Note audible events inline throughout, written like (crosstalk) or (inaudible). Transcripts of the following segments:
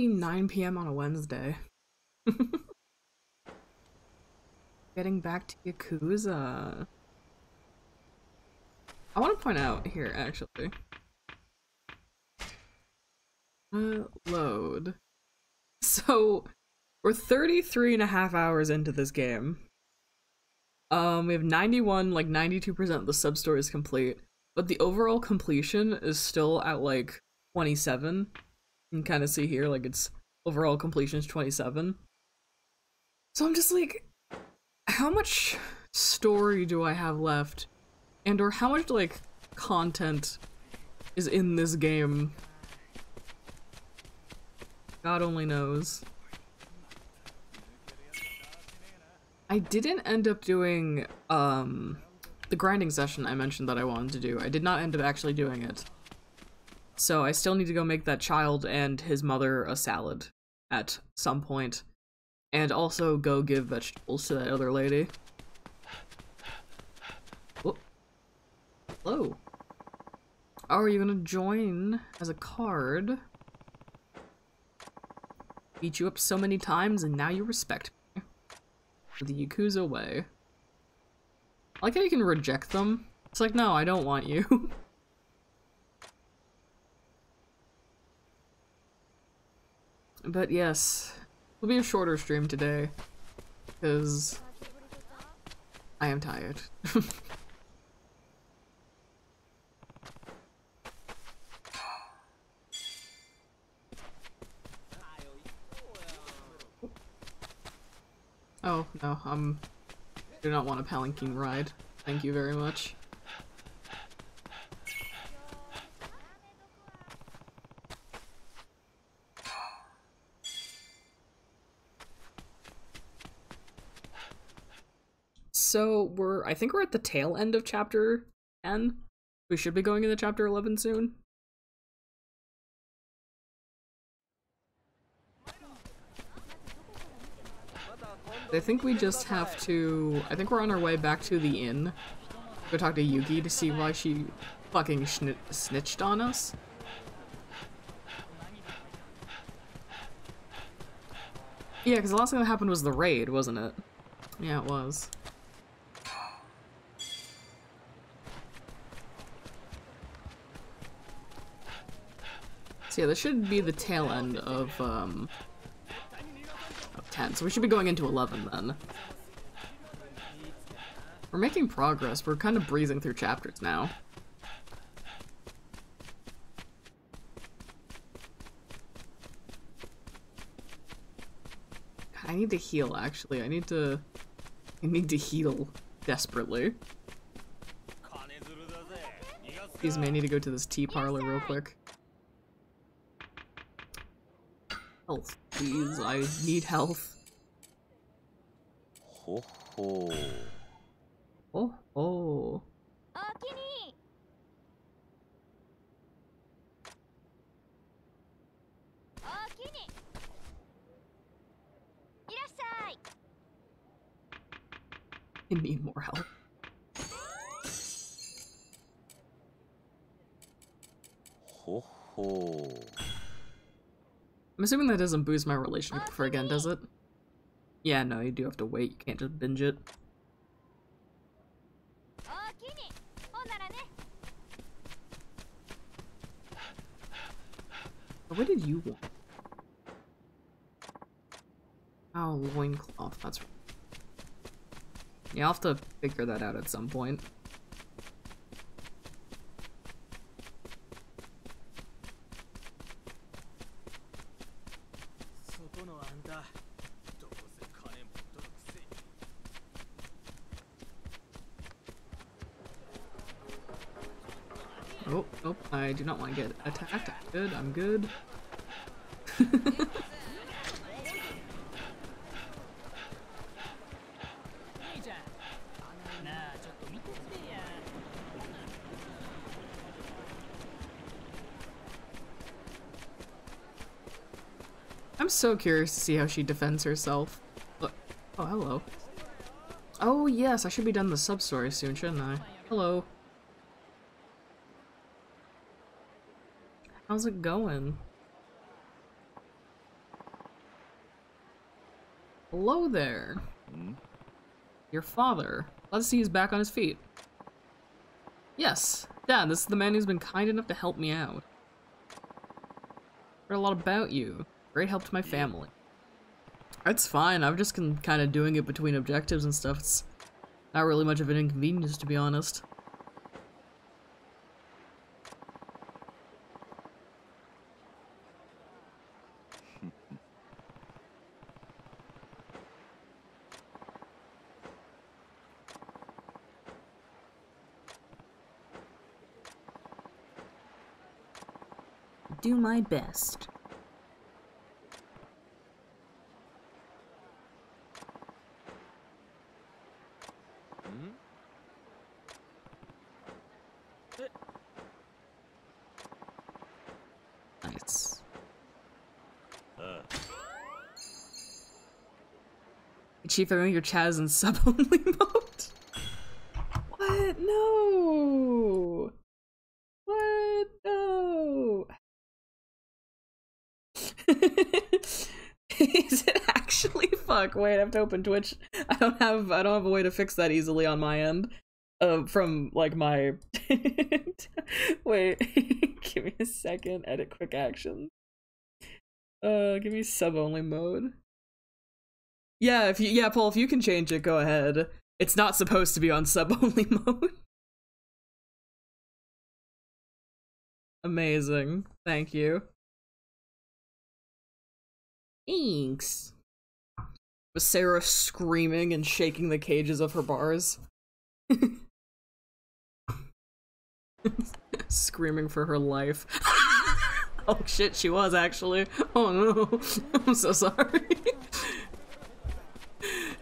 Happy 9 p.m. on a Wednesday. (laughs) Getting back to Yakuza. I want to point out here, actually. Uh, load. So, we're 33 and a half hours into this game. Um, we have 91, like 92% of the sub-story is complete, but the overall completion is still at like 27. You can kind of see here, like its overall completion is 27. So I'm just like, how much story do I have left? And or how much like content is in this game? God only knows. I didn't end up doing um the grinding session I mentioned that I wanted to do. I did not end up actually doing it. So I still need to go make that child and his mother a salad at some point. And also go give vegetables to that other lady. Hello. Oh, are you gonna join as a card? Beat you up so many times and now you respect me. The Yakuza way. I like how you can reject them. It's like, no, I don't want you. (laughs) but yes, it'll be a shorter stream today. Because I am tired. (laughs) oh, no, um, I'm do not want a palanquin ride. Thank you very much. So we're, I think we're at the tail end of chapter 10. We should be going into chapter 11 soon. I think we just have to... I think we're on our way back to the inn. Go talk to Yugi to see why she fucking snitched on us. Yeah, because the last thing that happened was the raid, wasn't it? Yeah, it was. Yeah, this should be the tail end of, um, 10, so we should be going into 11 then. We're making progress. We're kind of breezing through chapters now. I need to heal, actually. I need to... I need to heal desperately. Me, I need to go to this tea parlor real quick. Health, please. I need health. Ho ho. Oh ho. I need more help. Ho ho. I'm assuming that doesn't boost my relationship for again, does it? Yeah, no, you do have to wait. You can't just binge it. What did you want? Oh, loincloth, that's right. Yeah, I'll have to figure that out at some point. I do not want to get attacked. I'm good, I'm good. (laughs) I'm so curious to see how she defends herself. Look. Oh, hello. Oh, yes, I should be done the sub-story soon, shouldn't I? Hello. How's it going? Hello there. Hmm? Your father. Let's see he's back on his feet. Yes, Dad, this is the man who's been kind enough to help me out. Heard a lot about you. Great help to my family. It's fine, I've just been kind of doing it between objectives and stuff. It's not really much of an inconvenience, to be honest. Do my best. Nice. Uh, Chief, I think your chat is in sub-only (laughs) mode. What? No! What? No! is it actually? Fuck, wait, I have to open Twitch. (laughs) I don't have, I don't have a way to fix that easily on my end. Uh, from, like, my... (laughs) wait, (laughs) give me a second, edit quick actions. Uh, give me sub-only mode. Yeah, if you yeah, Paul, if you can change it, go ahead. It's not supposed to be on sub only mode. Amazing. Thank you. Thanks. Was Sarah screaming and shaking the cages of her bars? (laughs) screaming for her life. (laughs) oh shit, she was actually. Oh no. (laughs) I'm so sorry.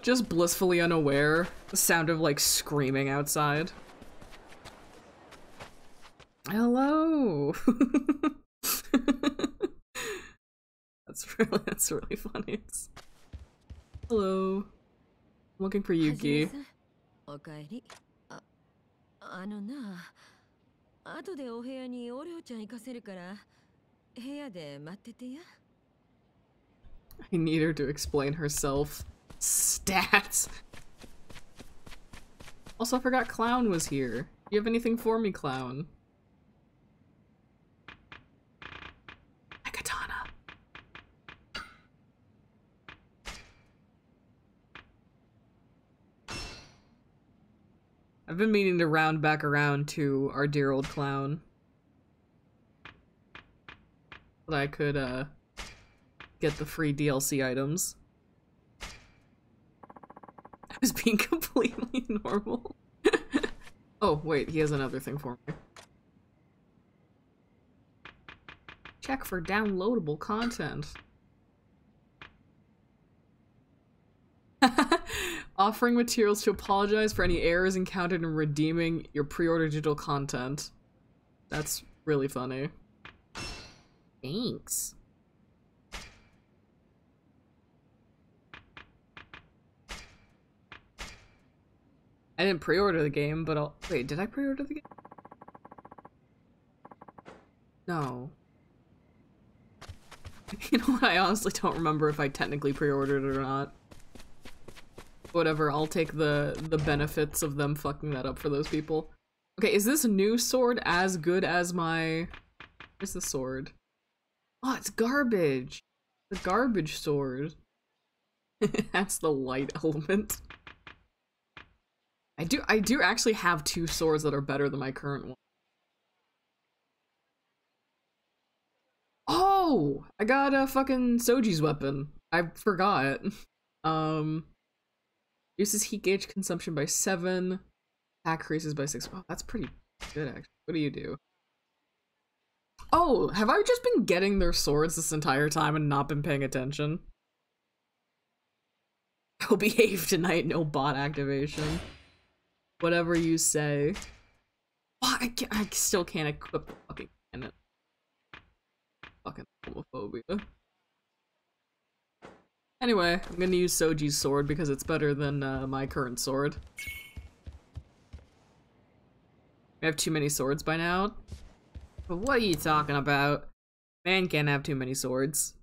Just blissfully unaware. The sound of like screaming outside. Hello. that's really that's really funny. It's... Hello. I'm looking for はじめ Yuki. さんおかえりああのな後でお部屋にオレオちゃん行かせるから部屋で待っててや I need her to explain herself. Stats. Also, I forgot Clown was here. You have anything for me, Clown? I've been meaning to round back around to our dear old clown. That I could, uh, get the free DLC items. (laughs) I was being (laughs) completely normal. (laughs) oh, wait, he has another thing for me. Check for downloadable content. Offering materials to apologize for any errors encountered in redeeming your pre-order digital content. That's really funny. Thanks. I didn't pre-order the game, but I'll- wait, did I pre-order the game? No. (laughs) You know what, I honestly don't remember if I technically pre-ordered it or not. Whatever, I'll take the the benefits of them fucking that up for those people. Okay, is this new sword as good as my... Where's the sword? Oh, it's garbage! The garbage sword. (laughs) That's the light element. I do I do actually have two swords that are better than my current one. Oh, I got a fucking Soji's weapon. I forgot. (laughs) Um uses heat gauge consumption by 7, attack increases by 6. Wow, that's pretty good actually. What do you do? Oh, have I just been getting their swords this entire time and not been paying attention? (laughs) I'll behave tonight, no bot activation. Whatever you say. Oh, I, I still can't equip the fucking cannon. Fucking homophobia. Anyway, I'm gonna use Soji's sword because it's better than uh, my current sword. I have too many swords by now. But what are you talking about? Man can't have too many swords.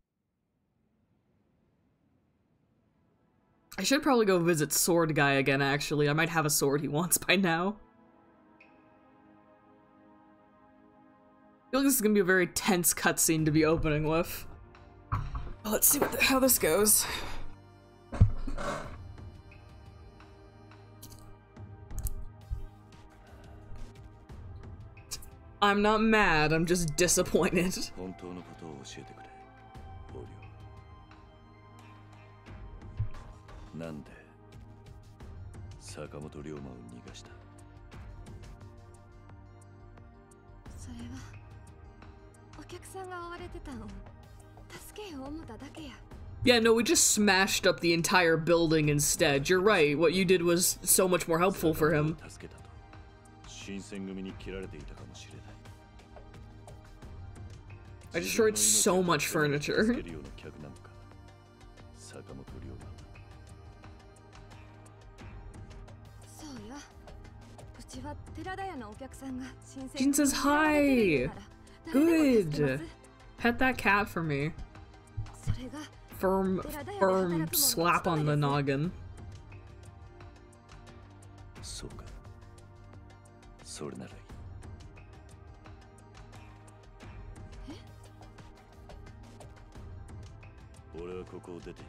I should probably go visit Sword Guy again, actually. I might have a sword he wants (laughs) by now. I feel like this is gonna be a very tense cutscene to be opening with. Let's see what the, how this goes. I'm not mad, I'm just disappointed. (laughs) Yeah, no, we just smashed up the entire building instead. You're right, what you did was so much more helpful for him. I destroyed so much furniture. (laughs) Jin says hi! Good! Pet that cat for me. それが Firm, firm slap on the noggin. そうかそれならいい俺はここを出ていく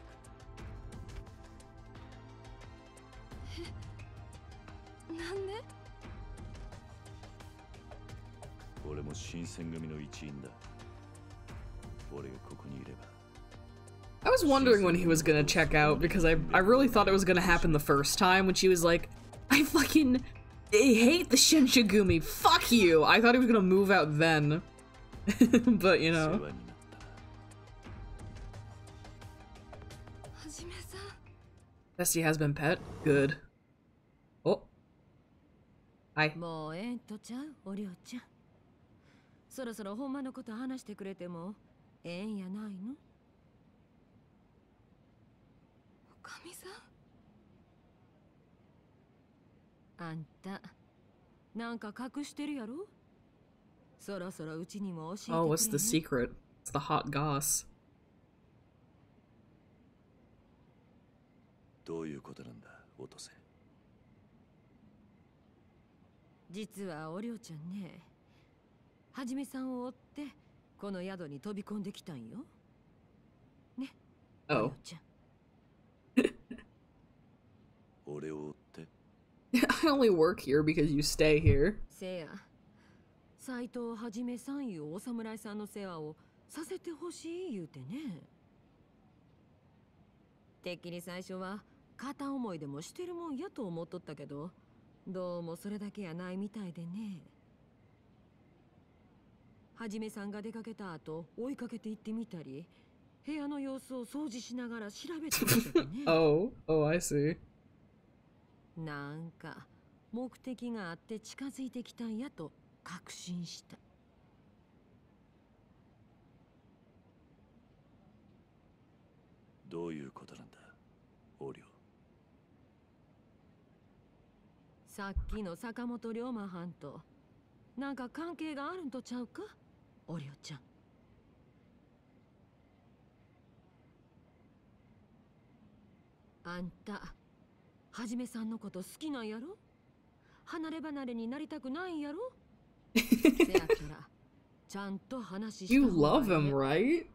なんで俺も新選組の一員だ俺がここにいれば I was wondering when he was gonna check out because I, I really thought it was gonna happen the first time when she was like, I fucking hate the Shinsengumi, fuck you! I thought he was gonna move out then. (laughs) but you know. Bessie has been pet? Good. Oh. Hi. かみさん？あんたなんか隠してるやろ？そろそろうちにも教えてくれ Oh, what's the ん secret? It's the hot goss. どういうことなんだ？落とせ実はおりょうちゃんねはじめさんを追ってこの宿に飛び込んできたんよ。ね？おりょ Oh. うちゃん俺を追って。(laughs) I only work here because you stay here. せや。斎藤はじめさんいうお侍さんの世話をさせてほしい言うてね。てっきり最初は片思いでもしてるもんやと思っとったけどどうもそれだけやないみたいでね。はじめさんが出かけた後追いかけて行ってみたり部屋の様子を掃除しながら調べてみたりね。(laughs) Oh, oh, I see. なんか目的があって近づいてきたんやと確信した。どういうことなんだ？オリオさっきの坂本龍馬藩となんか関係があるんとちゃうか？おりょちゃん。あんたはじめさんのこと好きなんやろ離れ離れになりたくないんやろ(laughs) せやからちゃんと話した You 方が love ええ him, right?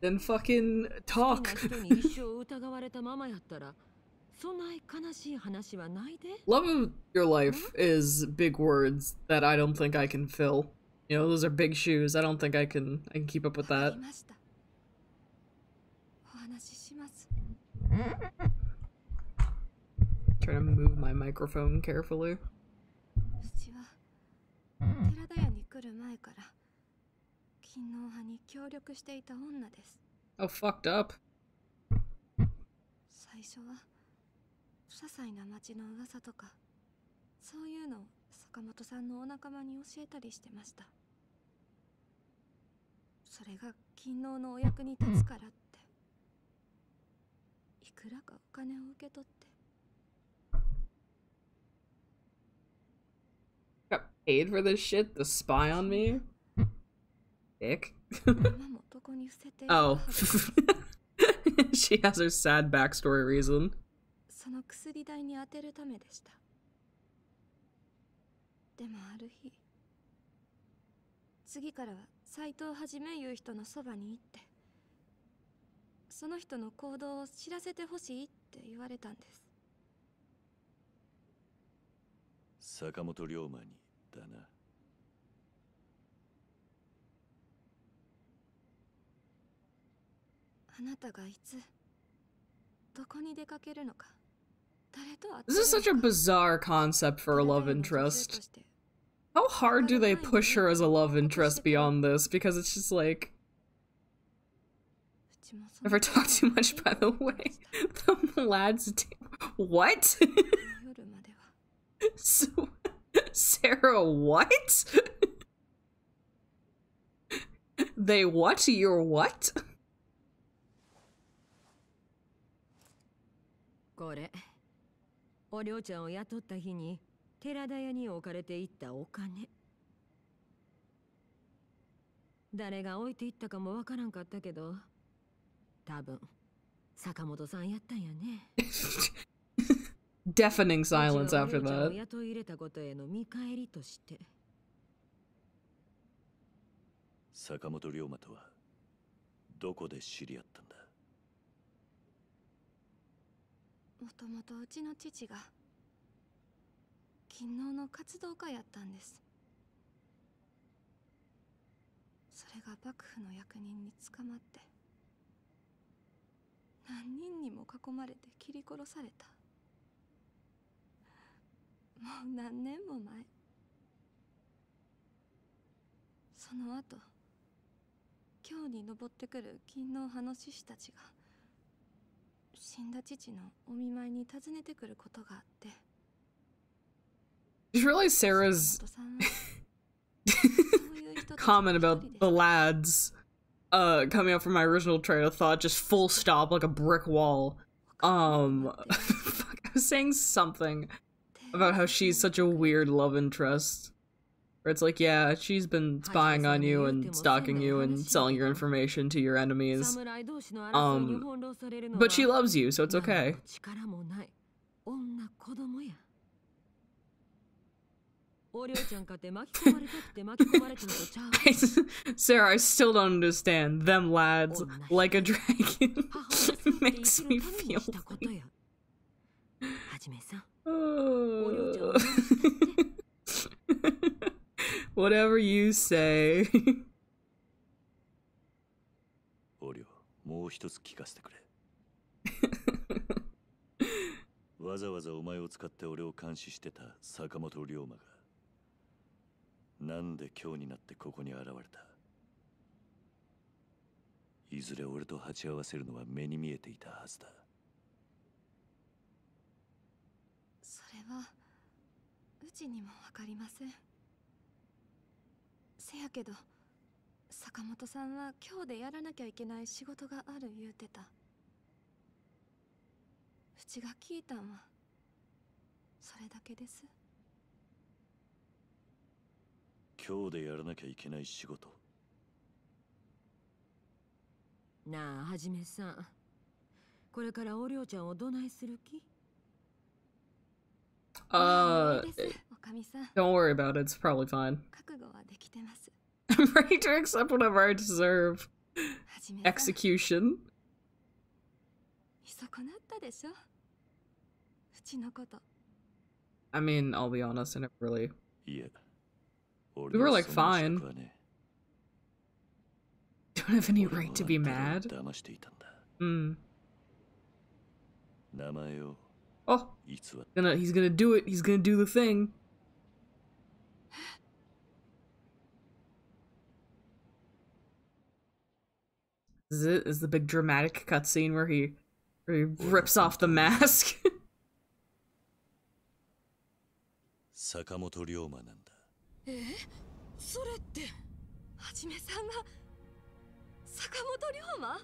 Then fucking 好き talk. な人に一生疑われたままやったらそんな悲しい話はないで Love of your life is big words that I don't think I can fill. You know, those are big shoes. I don't think I can I can keep up with わ that. かりましたお話しします Trying to move my microphone carefully. うちは寺田屋に来る前から勤王派に協力していた女です Oh, fucked up. 最初は些細な町の噂とかそういうのを坂本さんのお仲間に教えたりしてましたそれが勤王のお役に立つからっていくらかお金を受け取って paid for this shit to spy on me? Dick. (laughs) Oh. (laughs) she has her sad backstory reason. その薬代に充てるためでしたでもある日次からは斎藤はじめいう人のそばに行ってその人の行動を知らせてほしいって言われたんです坂本龍馬に This is such a bizarre concept for a love interest. How hard do they push her as a love interest beyond this? Because it's just like... Never talk too much, by the way. (laughs) the lads... What? (laughs) so Sarah, what? they what? You're what? これお涼ちゃんを雇った日に寺田屋に置かれていったお金誰が置いていったかもわからんかったけど多分坂本さんやったんやね (laughs) Deafening silence お after that. 雇い入れたことへの見返りとして坂本龍馬とはどこで知り合ったんだもともとうちの父が勤王の活動家やったんですそれが幕府の役人に捕まって何人にも囲まれて切り殺されたもう何年も前その後京に登ってくる勤王派の志士たちが死んだ父のお見舞いに訪ねてくることがあって Just realized Sarah's 坂本さんはそういう人たちの comment 一人 about で the lads uh coming up from my original train of thought just full stop like a brick wall. Um (laughs) fuck, I was saying something about how she's such a weird love interest. Where it's like, yeah, she's been spying on you and stalking you and selling your information to your enemies. Um, but she loves you, so it's okay. (laughs) Sarah, I still don't understand. Them lads, like a dragon, (laughs) makes me feel. (laughs) めに feel したこと weak. やは Oh. Whatever you say. (laughs) お龍もう一つ聞かせてくれ (laughs) わざわざお前を使って俺を監視してた坂本龍馬がなんで今日になってここに現れた？いずれ俺と鉢合わせるのは目に見えていたはずだそれはうちにもわかりません。せやけど坂本さんは今日でやらなきゃいけない仕事がある言うてた。うちが聞いたんはそれだけです。今日でやらなきゃいけない仕事。なあはじめさん。これからお涼ちゃんをどないする気？Uh, いいですおかみさん don't worry about it. It's probably fine. 覚悟はできてます I'm (laughs) ready to accept whatever I deserve. はじめさん Execution. 見損なったでしょうちのこと I mean, I'll be honest, I never really. いや We were, like, そんな fine. 職(laughs) はね Don't have any 俺 right は to be あんたらを mad. 騙していたんだ Hmm. 名前を Oh, 偽って gonna he's gonna do it. He's gonna do the thing. Is it is the big dramatic cutscene where he where he rips off the mask? (laughs) 坂本龍馬なんだえそれってはじめさんが坂本龍馬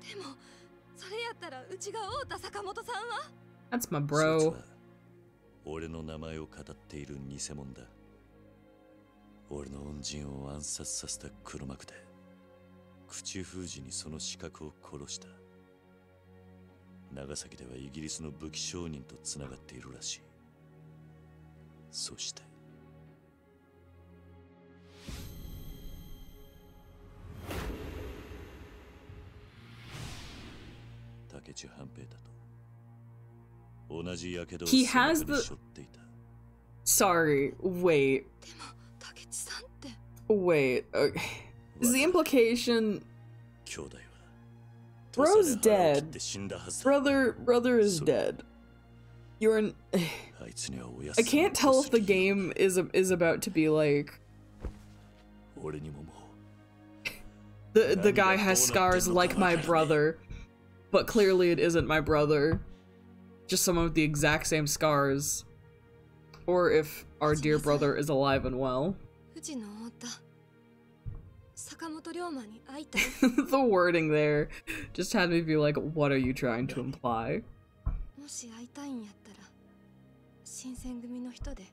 でも それやったらうちが会うた坂本さんは？That's my bro. は俺の名前を語っている偽物だ。俺の恩人を暗殺させた黒幕で口封じにその資格を殺した。長崎ではイギリスの武器商人とつながっているらしい。そして He has the. Sorry, wait. Wait, okay. Is the implication. Bro's dead. Brother, brother is dead. You're an. (sighs) I can't tell if the game is a, is about to be like. The the guy has scars like my brother but clearly it isn't my brother. Just some of the exact same scars. Or if our dear brother is alive and well. 富士の太田坂本龍馬に会いたい the (laughs) wording there just had me be like, what are you trying to imply? もし会いたいんやったら新選組の人で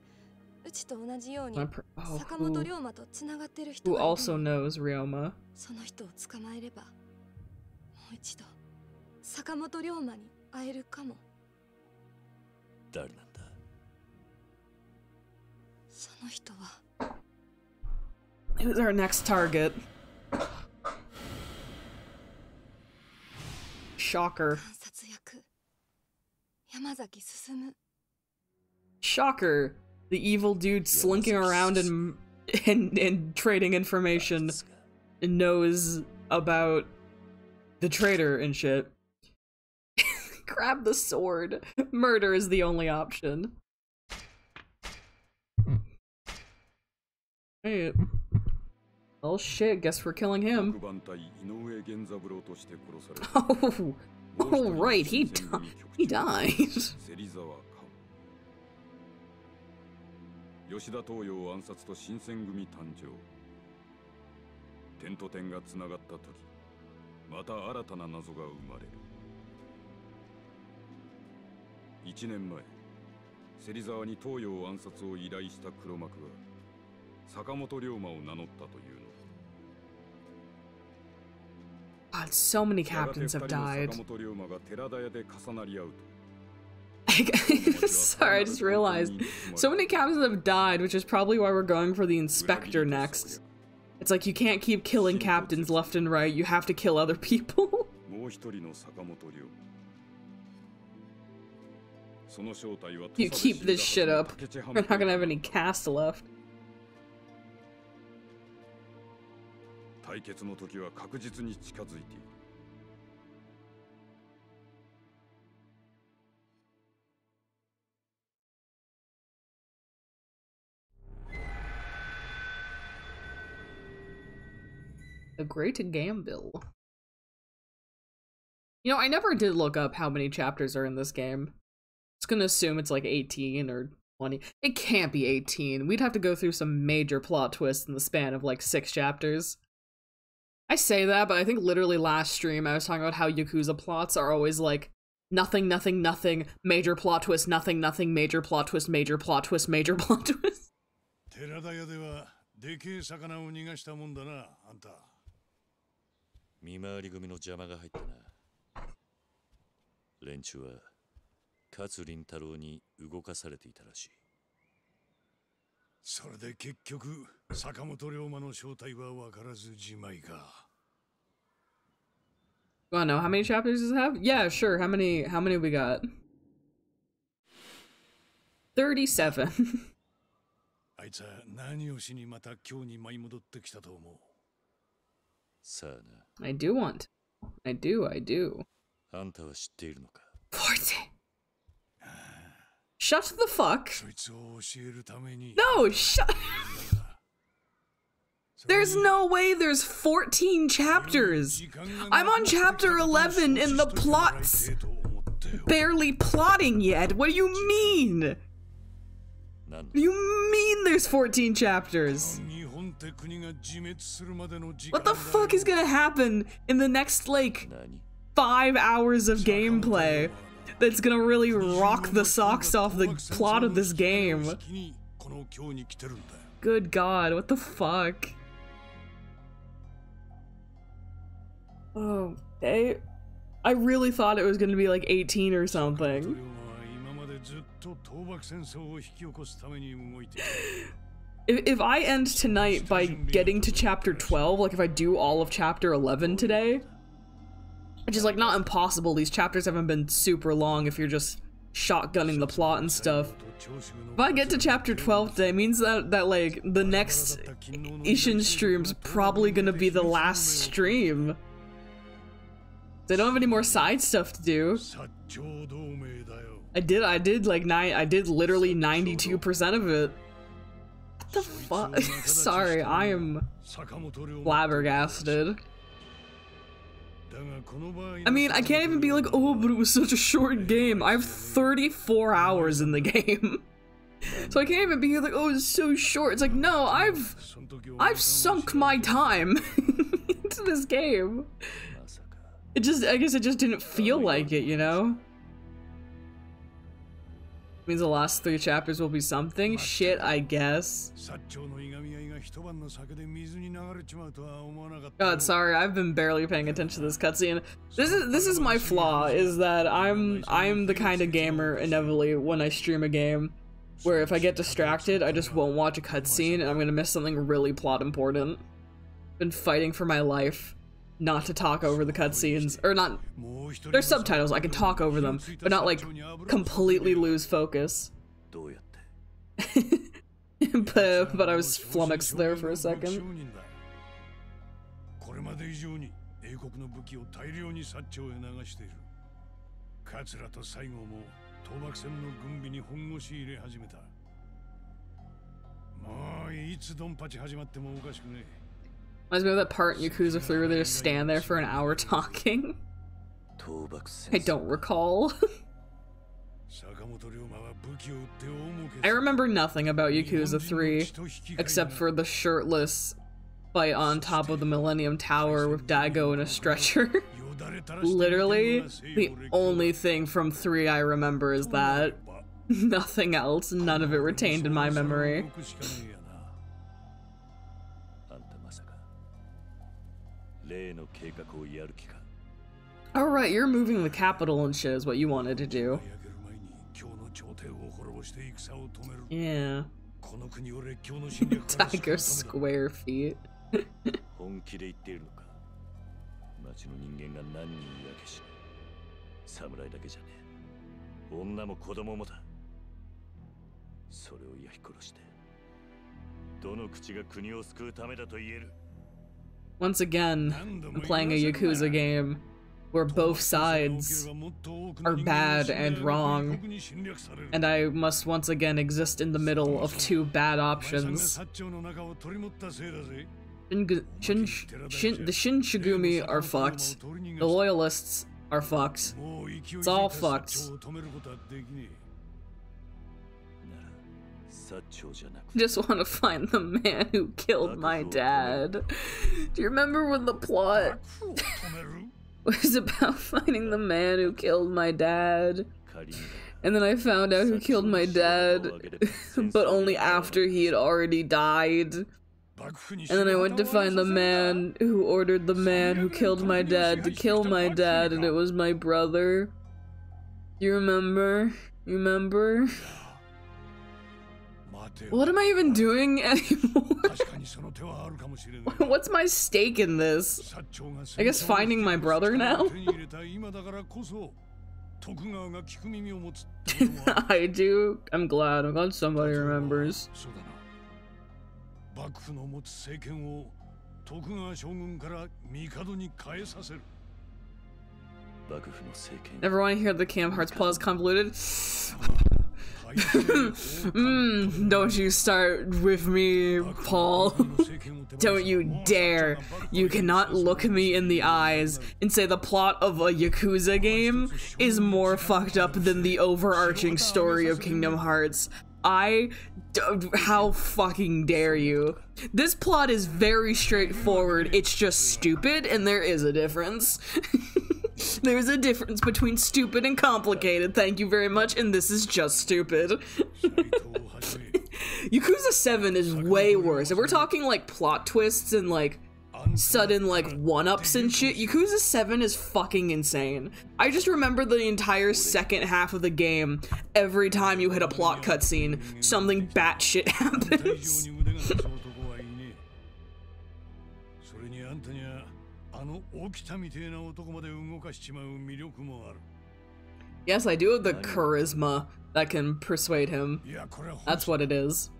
うちと同じように My pr- oh, 坂本 who, 龍馬とつながってる人 who がいる also の knows Ryoma? その人を捕まえればもう一度 坂本龍馬に会えるかも誰なんだその人は Who's our next target? Shocker. 観察役山崎進 Shocker. The evil dude slinking around and and, and trading information さすが knows about the traitor and shit. grab the sword. (laughs) Murder is the only option. Oh shit, guess we're killing him. (laughs) Oh, oh right, he, di he died. (laughs) Yoshida. 1年前芹沢に東洋暗殺を依頼した黒幕が坂本龍馬を名乗ったというの God, so many だやがて captains 二 have 人の died. 坂本龍馬が寺田屋で重なり合うと (laughs) Sorry, I just realized. So many captains have died, which is probably why we're going for the inspector next. It's like you can't keep killing captains left and right, you have to kill other people. (laughs) (laughs) you keep this shit up. We're not gonna have any cast left. 対決の時は確実に近づいている The Great Gambill. You know, I never did look up how many chapters are in this game. Just gonna assume it's like 18 or 20. It can't be 18. We'd have to go through some major plot twists in the span of like six chapters. I say that, but I think literally last stream I was talking about how Yakuza plots are always like nothing, nothing, nothing, major plot twist, nothing, nothing, major plot twist, major plot twist, major (laughs) plot twist. 寺田屋ではでけえ魚を逃がしたもんだなあんた見回り組の邪魔が入ったな連中は 勝林太郎に動かされていたらしいそれで結局坂本龍馬の正体は分からずじまいか You wanna know how many chapters does it have? Yeah, sure. How many how many we got? 37. あいつは何をしにまた今日に舞い戻ってきたと思うさあ I do want. I do, I do. なあんたは知っているのか Forte. Shut the fuck. No, shut. (laughs) There's no way there's 14 chapters. I'm on chapter 11 and the plot's barely plotting yet. What do you mean? You mean there's 14 chapters? What the fuck is gonna happen in the next, like, five hours of gameplay? that's gonna really rock the socks off the plot of this game. Good god, what the fuck? Oh, they... I really thought it was gonna be like 18 or something. (laughs) If, if I end tonight by getting to chapter 12, like if I do all of chapter 11 today, which is like not impossible. These chapters haven't been super long if you're just shotgunning the plot and stuff. If I get to chapter 12 today, it means that, that like the next Ishin stream's probably gonna be the last stream. They don't have any more side stuff to do. I did, I did like nine, I did literally 92% of it. What the fuck? (laughs) Sorry, I am flabbergasted. I mean, I can't even be like, oh, but it was such a short game. I have 34 hours in the game. (laughs) so I can't even be like, oh, it's so short. It's like, no, I've I've sunk my time (laughs) into this game. It just, I guess it just didn't feel like it, you know? means the last three chapters will be something? Shit, I guess. God, sorry, I've been barely paying attention to this cutscene. This is this is my flaw, is that I'm I'm the kind of gamer inevitably when I stream a game where if I get distracted, I just won't watch a cutscene and I'm gonna miss something really plot important. Been fighting for my life not to talk over the cutscenes. Or not もう一人 there's subtitles, I can talk over them, but not like completely lose focus. どうやって (laughs) but but I was flummoxed there for a second. これまで以上に英国の武器を大量に薩長へ流している桂と西郷も倒幕戦の軍備に本腰入れ始めたもういつドンパチ始まってもおかしくねえ (laughs) Reminds me of that part in Yakuza 3 where they just stand there for an hour (laughs) talking. I don't recall. (laughs) I remember nothing about Yakuza 3, except for the shirtless fight on top of the Millennium Tower with Daigo in a stretcher. (laughs) Literally, the only thing from 3 I remember is that. Nothing else, none of it retained in my memory. 例の計画をやる気か Alright, you're moving the capital and shit is what you wanted to do. 焼ける前に今日の朝廷を滅ぼして戦を止める Yeah. この国を列強の侵略から救う Tiger ためだ square feet. (laughs) 本気で言っているのか町の人間が何人焼け死ぬ侍だけじゃねえ女も子供もだそれを焼き殺してどの口が国を救うためだと言える Once again, I'm playing a Yakuza game where both sides are bad and wrong, and I must once again exist in the middle of two bad options. Shin, Shin, Shin, the Shinsengumi are fucked. The Loyalists are fucked. It's all fucked. Just want to find the man who killed my dad. Do you remember when the plot (laughs) was about finding the man who killed my dad? And then I found out who killed my dad, (laughs) but only after he had already died. And then I went to find the man who ordered the man who killed my dad to kill my dad, and it was my brother. You remember? You remember? (laughs) What am I even uh, doing (laughs) anymore? (laughs) What's my stake in this? I guess finding my brother now? (laughs) I do. I'm glad. I'm glad somebody remembers. Never want to hear the Kingdom Hearts plot is convoluted? (laughs) mm, don't you start with me, Paul. (laughs) don't you dare. You cannot look me in the eyes and say the plot of a Yakuza game is more fucked up than the overarching story of Kingdom Hearts. I. How fucking dare you? This plot is very straightforward, it's just stupid, and there is a difference. (laughs) There's a difference between stupid and complicated, thank you very much, and this is just stupid. (laughs) Yakuza 7 is way worse. If we're talking like plot twists and like sudden like one-ups and shit, Yakuza 7 is fucking insane. I just remember the entire second half of the game. Every time you hit a plot cutscene, something batshit (laughs) happens. (laughs) Yes, I do have the charisma that can persuade him. That's what it is.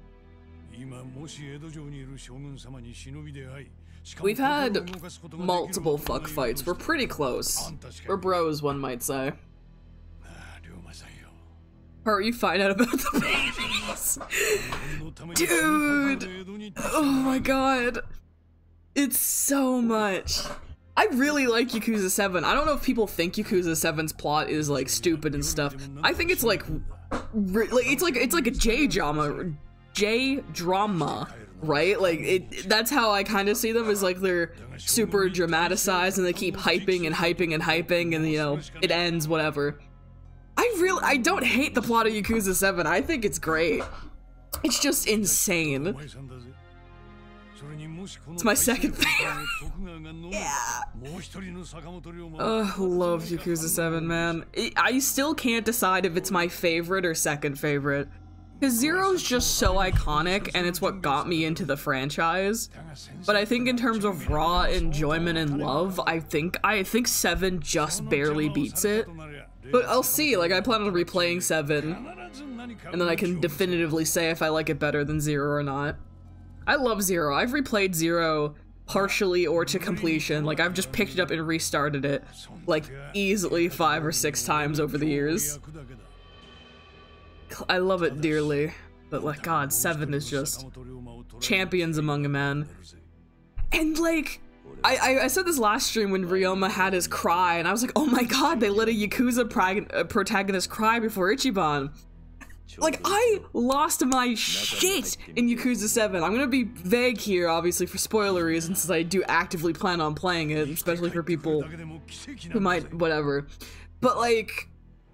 We've had multiple fuck fights. We're pretty close. We're bros, one might say. Ah, or you find out about the babies. Dude! Oh my god. It's so much. I really like Yakuza 7. I don't know if people think Yakuza 7's plot is like stupid and stuff. I think it's like, like it's like it's like a J drama, J drama, right? Like it. That's how I kind of see them. Is like they're super dramatized and they keep hyping and hyping and hyping and you know it ends whatever. I really I don't hate the plot of Yakuza 7. I think it's great. It's just insane. It's my second favorite. (laughs) yeah. Ugh, love Yakuza 7, man. I still can't decide if it's my favorite or second favorite. Because Zero's just so iconic, and it's what got me into the franchise. But I think in terms of raw enjoyment and love, I think I think 7 just barely beats it. But I'll see, like I plan on replaying 7, and then I can definitively say if I like it better than 0 or not. I love Zero. I've replayed Zero partially or to completion. Like I've just picked it up and restarted it like easily five or six times over the years. I love it dearly. But like god, 7 is just champions among men. And like I, I, I said this last stream when Ryoma had his cry, and I was like, oh my god, they let a Yakuza uh, protagonist cry before Ichiban. Like, I lost my shit in Yakuza 7. I'm gonna be vague here, obviously, for spoiler reasons, since I do actively plan on playing it, especially for people who might, whatever. But, like,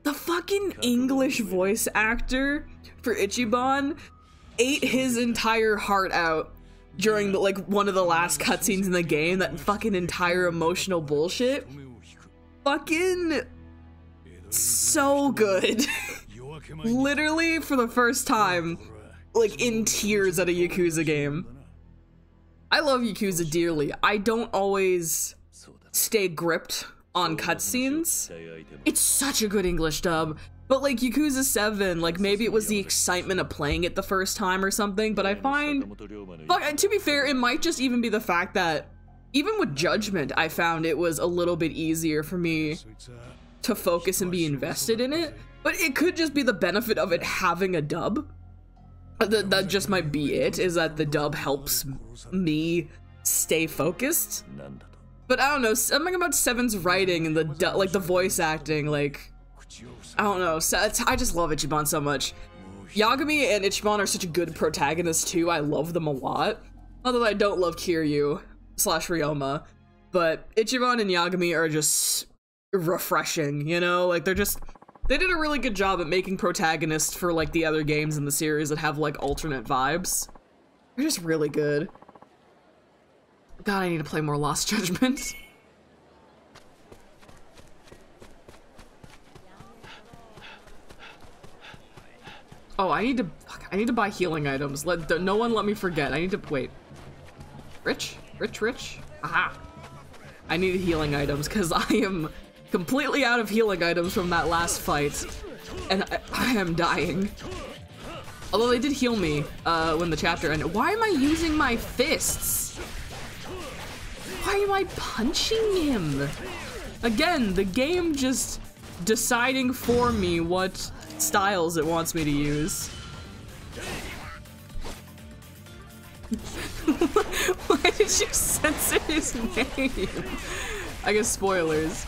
the fucking English voice actor for Ichiban ate his entire heart out during the, like one of the last cutscenes in the game. That fucking entire emotional bullshit. Fucking so good. (laughs) Literally for the first time, like in tears at a Yakuza game. I love Yakuza dearly. I don't always stay gripped on cutscenes. It's such a good English dub. But like Yakuza 7, like maybe it was the excitement of playing it the first time or something, but I find Fuck, to be fair, it might just even be the fact that even with Judgment, I found it was a little bit easier for me to focus and be invested in it. But it could just be the benefit of it having a dub. That, that just might be it, is that the dub helps me stay focused. But I don't know, something about Seven's writing and the like the voice acting, like I don't know. I just love Ichiban so much. Yagami and Ichiban are such good protagonists too. I love them a lot. Although I don't love Kiryu slash Ryoma, but Ichiban and Yagami are just refreshing. You know, like they're just they did a really good job at making protagonists for like the other games in the series that have like alternate vibes. They're just really good. God, I need to play more Lost (laughs) Judgment. Oh, I need to. Fuck, I need to buy healing items. Let no one let me forget. I need to wait. Rich, rich, rich. Aha. I need healing items because (laughs) I am completely out of healing items from that last fight, and I, I am dying. Although they did heal me uh, when the chapter ended. Why am I using my fists? Why am I punching him? Again, the game just deciding for me what styles it wants me to use. (laughs) Why did you censor his name? I guess spoilers.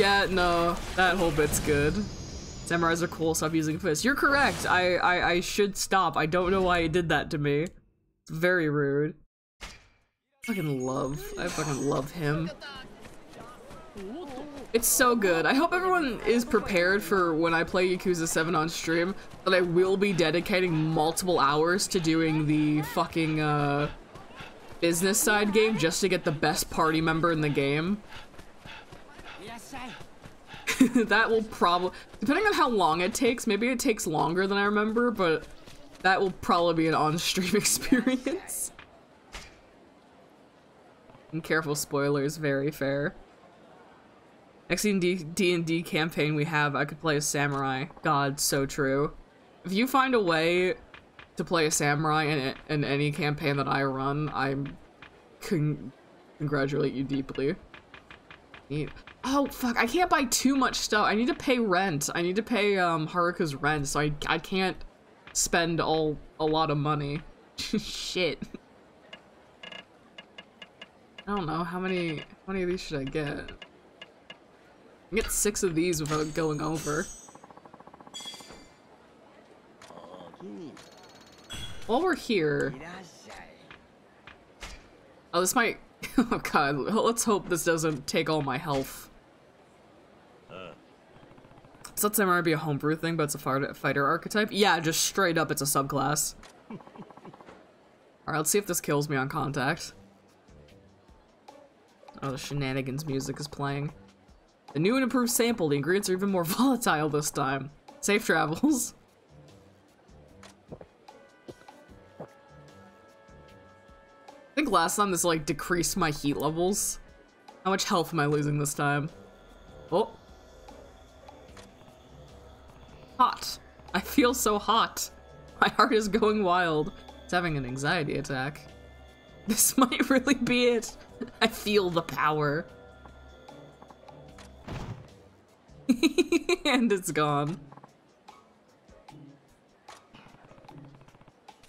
Yeah, no, that whole bit's good. Samurais are cool, stop using fists. You're correct. I, I I should stop. I don't know why he did that to me. It's very rude. I Fucking love. I fucking love him. It's so good. I hope everyone is prepared for when I play Yakuza 7 on stream that I will be dedicating multiple hours to doing the fucking uh, business side game just to get the best party member in the game. (laughs) that will probably, depending on how long it takes, maybe it takes longer than I remember, but that will probably be an on-stream (laughs) experience. and careful spoilers, very fair. Next D&D campaign we have, I could play a samurai. God, so true. If you find a way to play a samurai in, in any campaign that I run, I con congratulate you deeply. Oh, fuck, I can't buy too much stuff. I need to pay rent. I need to pay um, Haruka's rent, so I, I can't spend all a lot of money. (laughs) Shit. I don't know, how many, how many of these should I get? get six of these without going over. While we're here... Oh, this might... (laughs) Oh god, let's hope this doesn't take all my health. So say might be a homebrew thing, but it's a fighter archetype. Yeah, just straight up it's a subclass. Alright, let's see if this kills me on contact. Oh, the shenanigans music is playing. The new and improved sample, the ingredients are even more (laughs) volatile this time. Safe travels. I think last time this like decreased my heat levels. How much health am I losing this time? Oh. Hot. I feel so hot. My heart is going wild. It's having an anxiety attack. (laughs) This might really be it. I feel the power. (laughs) and it's gone.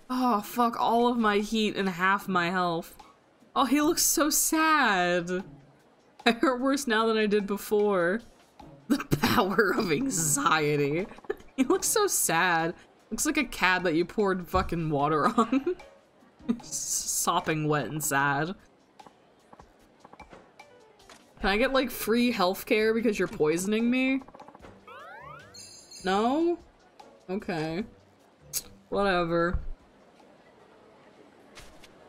Oh, fuck all of my heat and half my health. Oh, he looks so sad. I hurt worse now than I did before. The (laughs) power of anxiety. He looks so sad. Looks like a cat that you poured fucking water on. (laughs) Sopping wet and sad. Can I get like free healthcare because you're poisoning me? No? Okay. Whatever.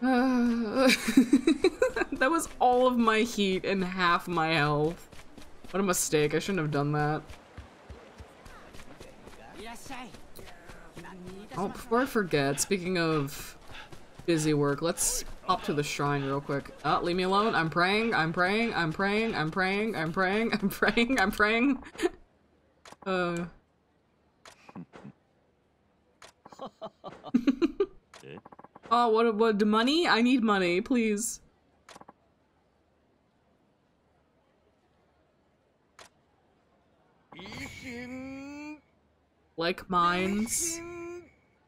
Uh, (laughs) that was all of my heat and half my health. What a mistake, I shouldn't have done that. Oh, before I forget, speaking of busy work, let's up to the shrine real quick. Oh, leave me alone. I'm praying. I'm praying. I'm praying. I'm praying. I'm praying. (laughs) I'm praying. I'm praying. uh. (laughs) oh, what? What? The Money? I need money, please. Like minds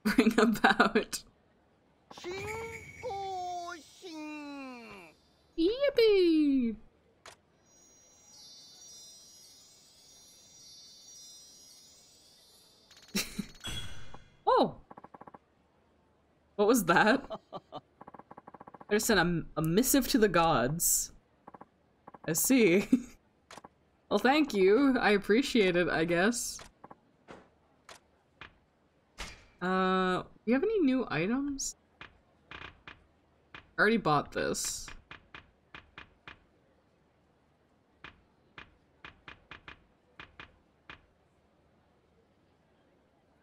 bring about. Yippee! (laughs) oh! What was that? I just sent a, a missive to the gods. I see. (laughs) well, thank you. I appreciate it, I guess. Uh, do you have any new items? I already bought this.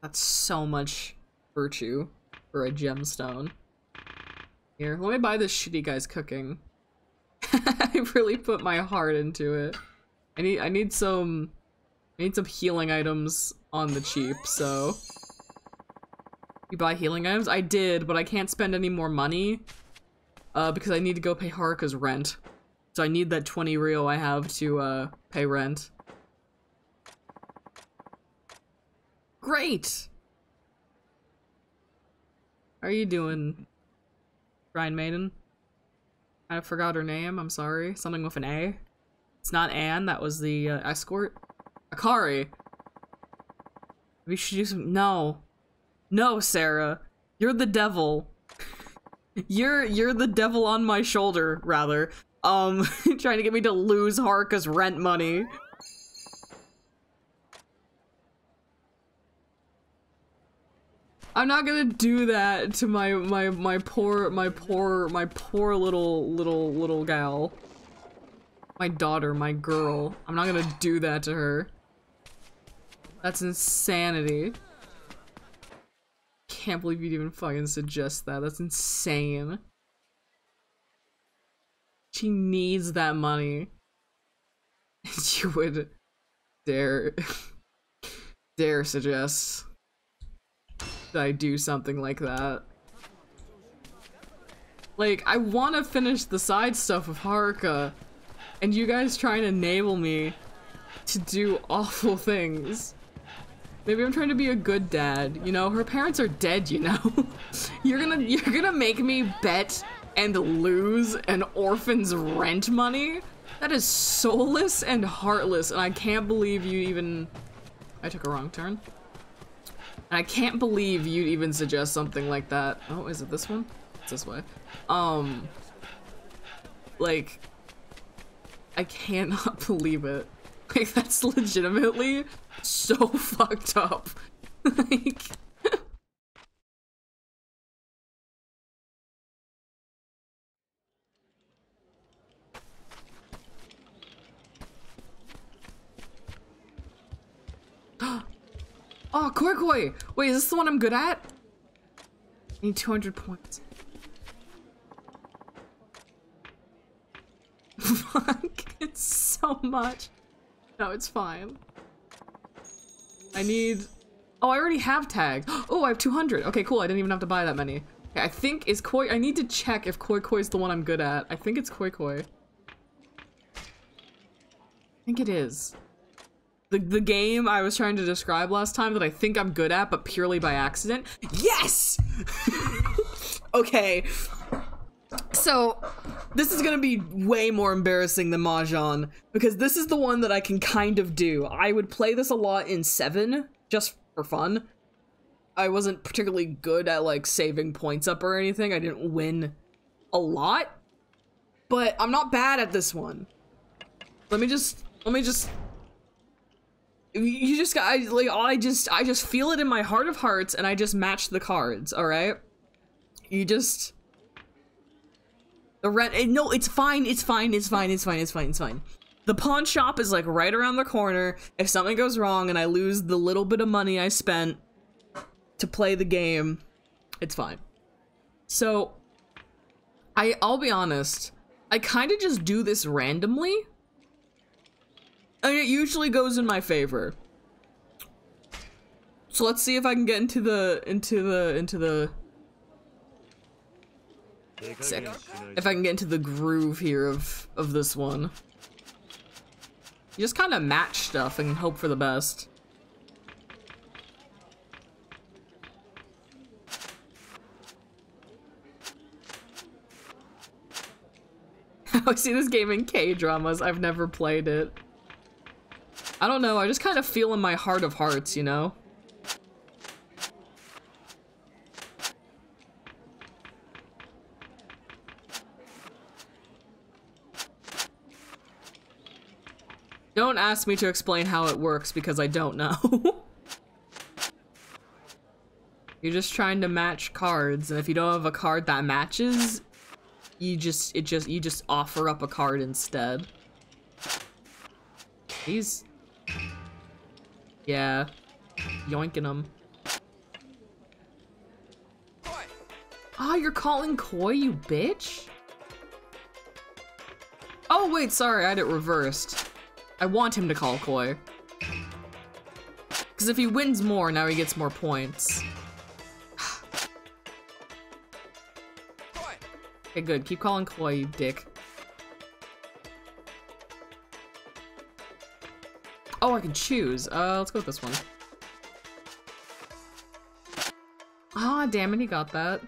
That's so much virtue for a gemstone. Here, let me buy this shitty guy's cooking. (laughs) I really put my heart into it. I need I need some I need some healing items on the cheap, so you buy healing items? I did, but I can't spend any more money uh, because I need to go pay Haruka's rent. So I need that 20 ryo I have to uh, pay rent. Great! How are you doing, Ryan Maiden? I forgot her name, I'm sorry. Something with an A. It's not Anne, that was the uh, escort. Akari! We should do some- no. No, Sarah. You're the devil. you're you're the devil on my shoulder, rather. Um, (laughs) trying to get me to lose Haruka's rent money. I'm not gonna do that to my my my poor my poor my poor little little little gal. My daughter, my girl. I'm not gonna do that to her. That's insanity. I can't believe you'd even fucking suggest that. That's insane. She needs that money. (laughs) you would dare (laughs) dare suggest that I do something like that. Like, I want to finish the side stuff of Haruka, and you guys trying to enable me to do awful (laughs) things. Maybe I'm trying to be a good dad. You know, her parents are dead, you know? (laughs) you're gonna you're gonna make me bet and lose an orphan's rent money? That is soulless and heartless, and I can't believe you even... I took a wrong turn. And I can't believe you'd even suggest something like that. Oh, is it this one? It's this way. Um... Like... I cannot (laughs) believe it. Like, that's legitimately so (laughs) fucked up. (laughs) like... (gasps) oh, Koi! Wait, is this the one I'm good at? I need 200 points. (laughs) Fuck, it's so much. No, it's fine. I need... Oh, I already have tag. (gasps) Oh, I have 200. Okay, cool. I didn't even have to buy that many. Okay, I think is Koi... I need to check if Koi Koi is the one I'm good at. I think it's Koi Koi. I think it is. The, the game I was trying to describe last time that I think I'm good at, but purely by accident. Yes! (laughs) okay. So, this is gonna be way more embarrassing than Mahjong, because this is the one that I can kind of do. I would play this a lot in 7, just for fun. I wasn't particularly good at, like, saving points up or anything. I didn't win a lot. But I'm not bad at this one. Let me just, let me just... You just got, I, like, I just, I just feel it in my heart of hearts, and I just match the cards, alright? You just... The rent, eh, no, it's fine, it's fine, it's fine, it's fine, it's fine, it's fine. The pawn shop is like right around the corner. If something goes wrong and I lose the little bit of money I spent to play the game, it's fine. So, I, I'll be honest, I kind of just do this randomly. And it usually goes in my favor. So let's see if I can get into the, into the, into the, Sick. If I can get into the groove here of, of this one. You just kind of match stuff and hope for the best. (laughs) I see this game in K-dramas. I've never played it. I don't know, I just kind of feel in my heart of hearts, you know? Ask me to explain how it works because I don't know. (laughs) You're just trying to match cards, and if you don't have a card that matches, you just it just you just offer up a card instead. He's yeah, yoinking them. Ah, oh, you're calling Koi, you bitch? Oh wait, sorry, I had it reversed. I want him to call Koi. Because if he wins more, now he gets more points. (sighs) okay, good. Keep calling Koi, you dick. Oh, I can choose. Uh, let's go with this one. Ah, oh, damn it, he got that.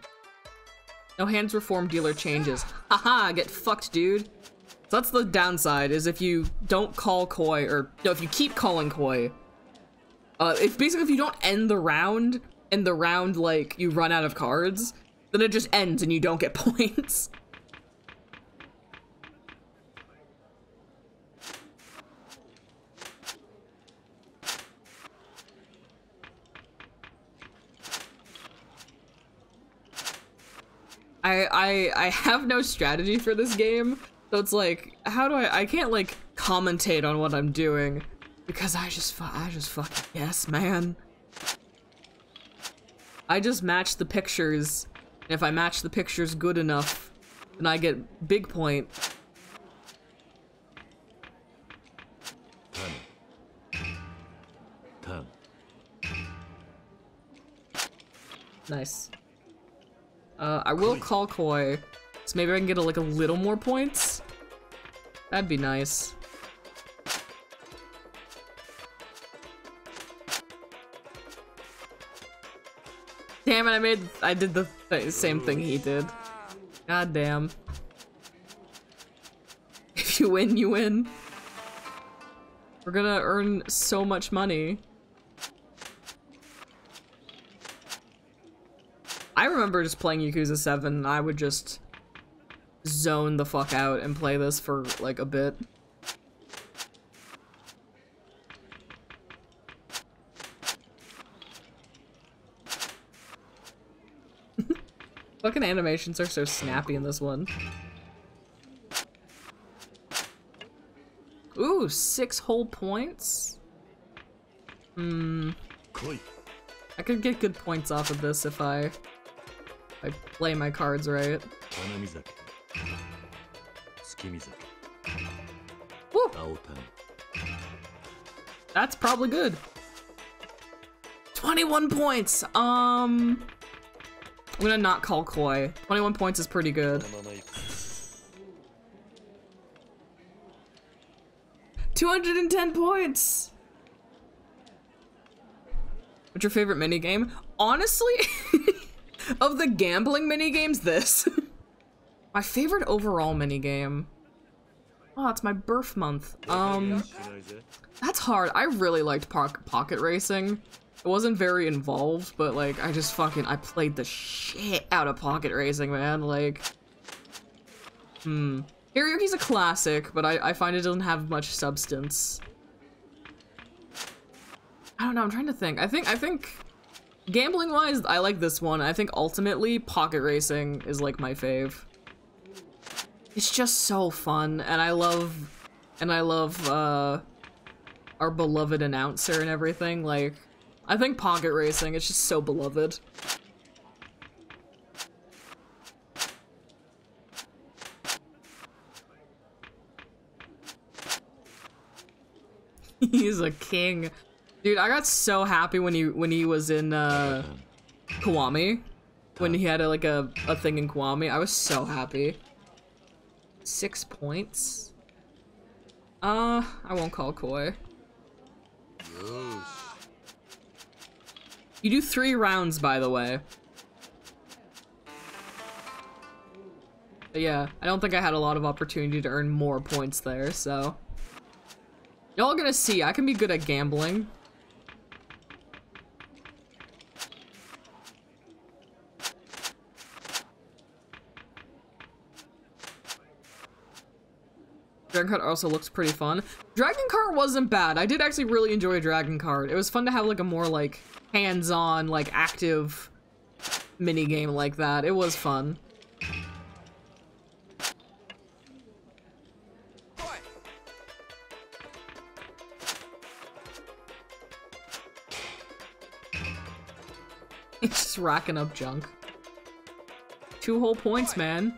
No hands reform dealer changes. Haha, get fucked, dude. So that's the downside, is if you don't call Koi, or no, if you keep calling Koi, uh, if basically if you don't end the round, and the round, like, you run out of cards, then it just ends and you don't get (laughs) points. I I I have no strategy for this game, so it's like, how do I? I can't like commentate on what I'm doing because I just I just fucking guess, man. I just match the pictures. And if I match the pictures good enough, then I get big point. Turn. Nice. Uh, I will call Koi, so maybe I can get a, like a little more points. That'd be nice. Damn it, I made- I did the th same thing he did. God damn. (laughs) If you win, you win. We're gonna earn so much money. I remember just playing Yakuza 7, I would just zone the fuck out and play this for like a bit. (laughs) Fucking animations are so snappy in this one. Ooh, six whole points? Hmm. I could get good points off of this if I, if I play my cards right. Woo! That's probably good. 21 points! Um... I'm gonna not call Koi. 21 points is pretty good. 210 points! What's your favorite minigame? Honestly, (laughs) of the gambling minigames, this. (laughs) My favorite overall minigame. Oh, it's my birth month. Um, that's hard. I really liked po Pocket Racing. It wasn't very involved, but like, I just fucking, I played the shit out of Pocket Racing, man. Like, hmm. Hiroyuki's a classic, but I, I find it doesn't have much substance. I don't know, I'm trying to think. I think, I think, gambling-wise, I like this one. I think ultimately, Pocket Racing is like my fave. It's just so fun, and I love, and I love, uh, our beloved announcer and everything. Like, I think pocket racing, it's just so beloved. (laughs) He's a king. Dude, I got so happy when he when he was in uh Kiwami. When he had a, like a, a thing in Kiwami. I was so happy. Six points? Uh, I won't call Koi. You do three rounds, by the way. But yeah, I don't think I had a lot of opportunity to earn more points there, so. Y'all gonna see, I can be good at gambling. Dragon Card also looks pretty fun. Dragon Card wasn't bad. I did actually really enjoy Dragon Card. It was fun to have like a more like hands-on, like active mini game like that. It was fun. He's (laughs) just racking up junk. Two whole points, man.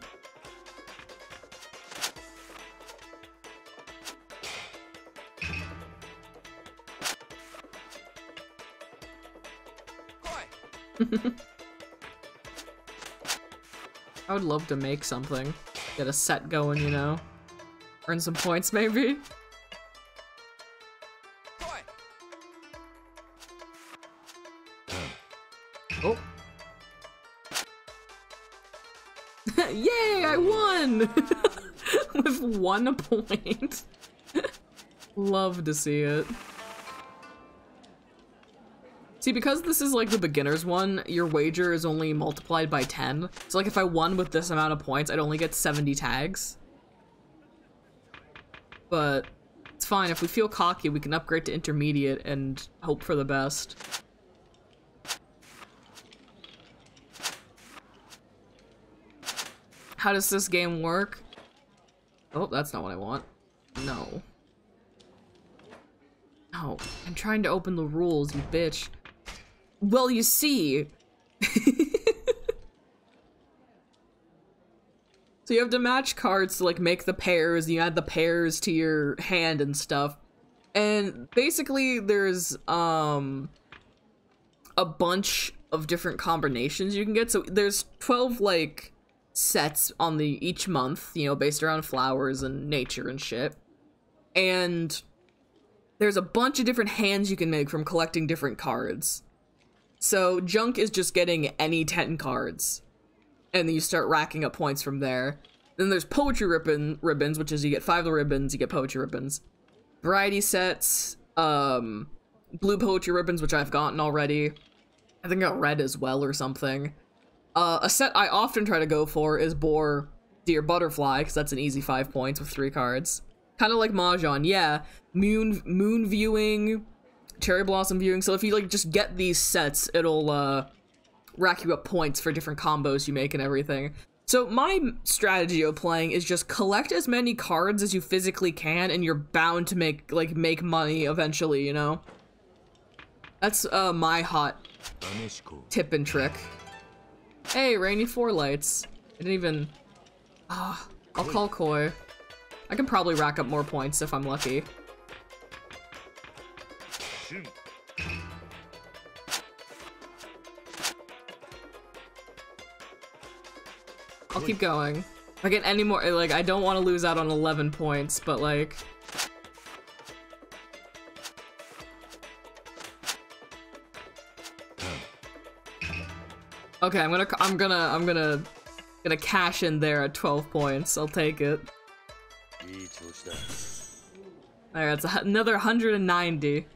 (laughs) I would love to make something. Get a set going, you know? Earn some points, maybe? Oh. (laughs) Yay, I won! (laughs) With one point. Love to see it. See, because this is like the beginner's one, your wager is only multiplied by 10. So like if I won with this amount of points, I'd only get 70 tags. But it's fine, if we feel cocky, we can upgrade to intermediate and hope for the best. How does this game work? Oh, that's not what I want. No. No, I'm trying to open the rules, you bitch. Well, you see. (laughs) so you have to match cards to like make the pairs, you add the pairs to your hand and stuff. And basically there's um a bunch of different combinations you can get. So there's 12 like sets on the each month, you know, based around flowers and nature and shit. And there's a bunch of different hands you can make from collecting different cards. So junk is just getting any 10 cards. And then you start racking up points from there. Then there's poetry ribbon ribbons, which is you get five ribbons, you get poetry ribbons. Variety sets, um, blue poetry ribbons, which I've gotten already. I think I got red as well or something. Uh, a set I often try to go for is Boar Deer Butterfly, because that's an easy five points with three cards. Kind of like Mahjong, yeah. Moon moon viewing, cherry blossom viewing. So if you like just get these sets, it'll uh, rack you up points for different combos you make and everything. So my strategy of playing is just collect as many cards as you physically can, and you're bound to make like make money eventually. You know. That's uh, my hot tip and trick. Hey, Rainy Four Lights. I didn't even... Ah, I'll call Koi. I can probably rack up more points if I'm lucky. I'll keep going. If I get any more, like, I don't want to lose out on 11 points, but like... Okay, I'm gonna, I'm gonna, I'm gonna, gonna cash in there at 12 points. I'll take it. Alright, it's another 190.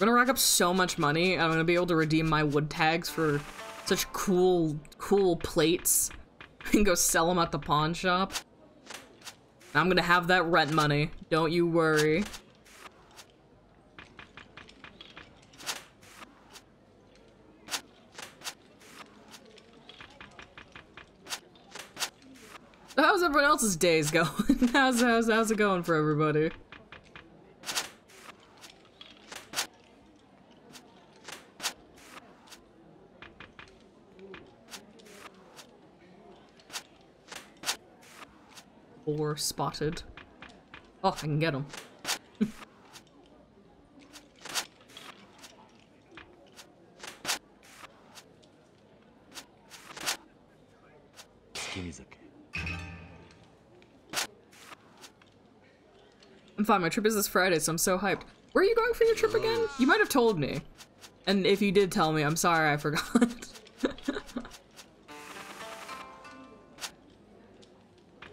I'm gonna rack up so much money, I'm gonna be able to redeem my wood tags for such cool, cool plates. (laughs) and go sell them at the pawn shop. I'm gonna have that rent money, don't you worry. How's everyone else's days going? (laughs) how's, how's, how's it going for everybody? Or spotted. Oh, I can get him. I'm fine, my trip is this Friday, so I'm so hyped. Where are you going for your trip again? You might have told me. And if you did tell me, I'm sorry I forgot.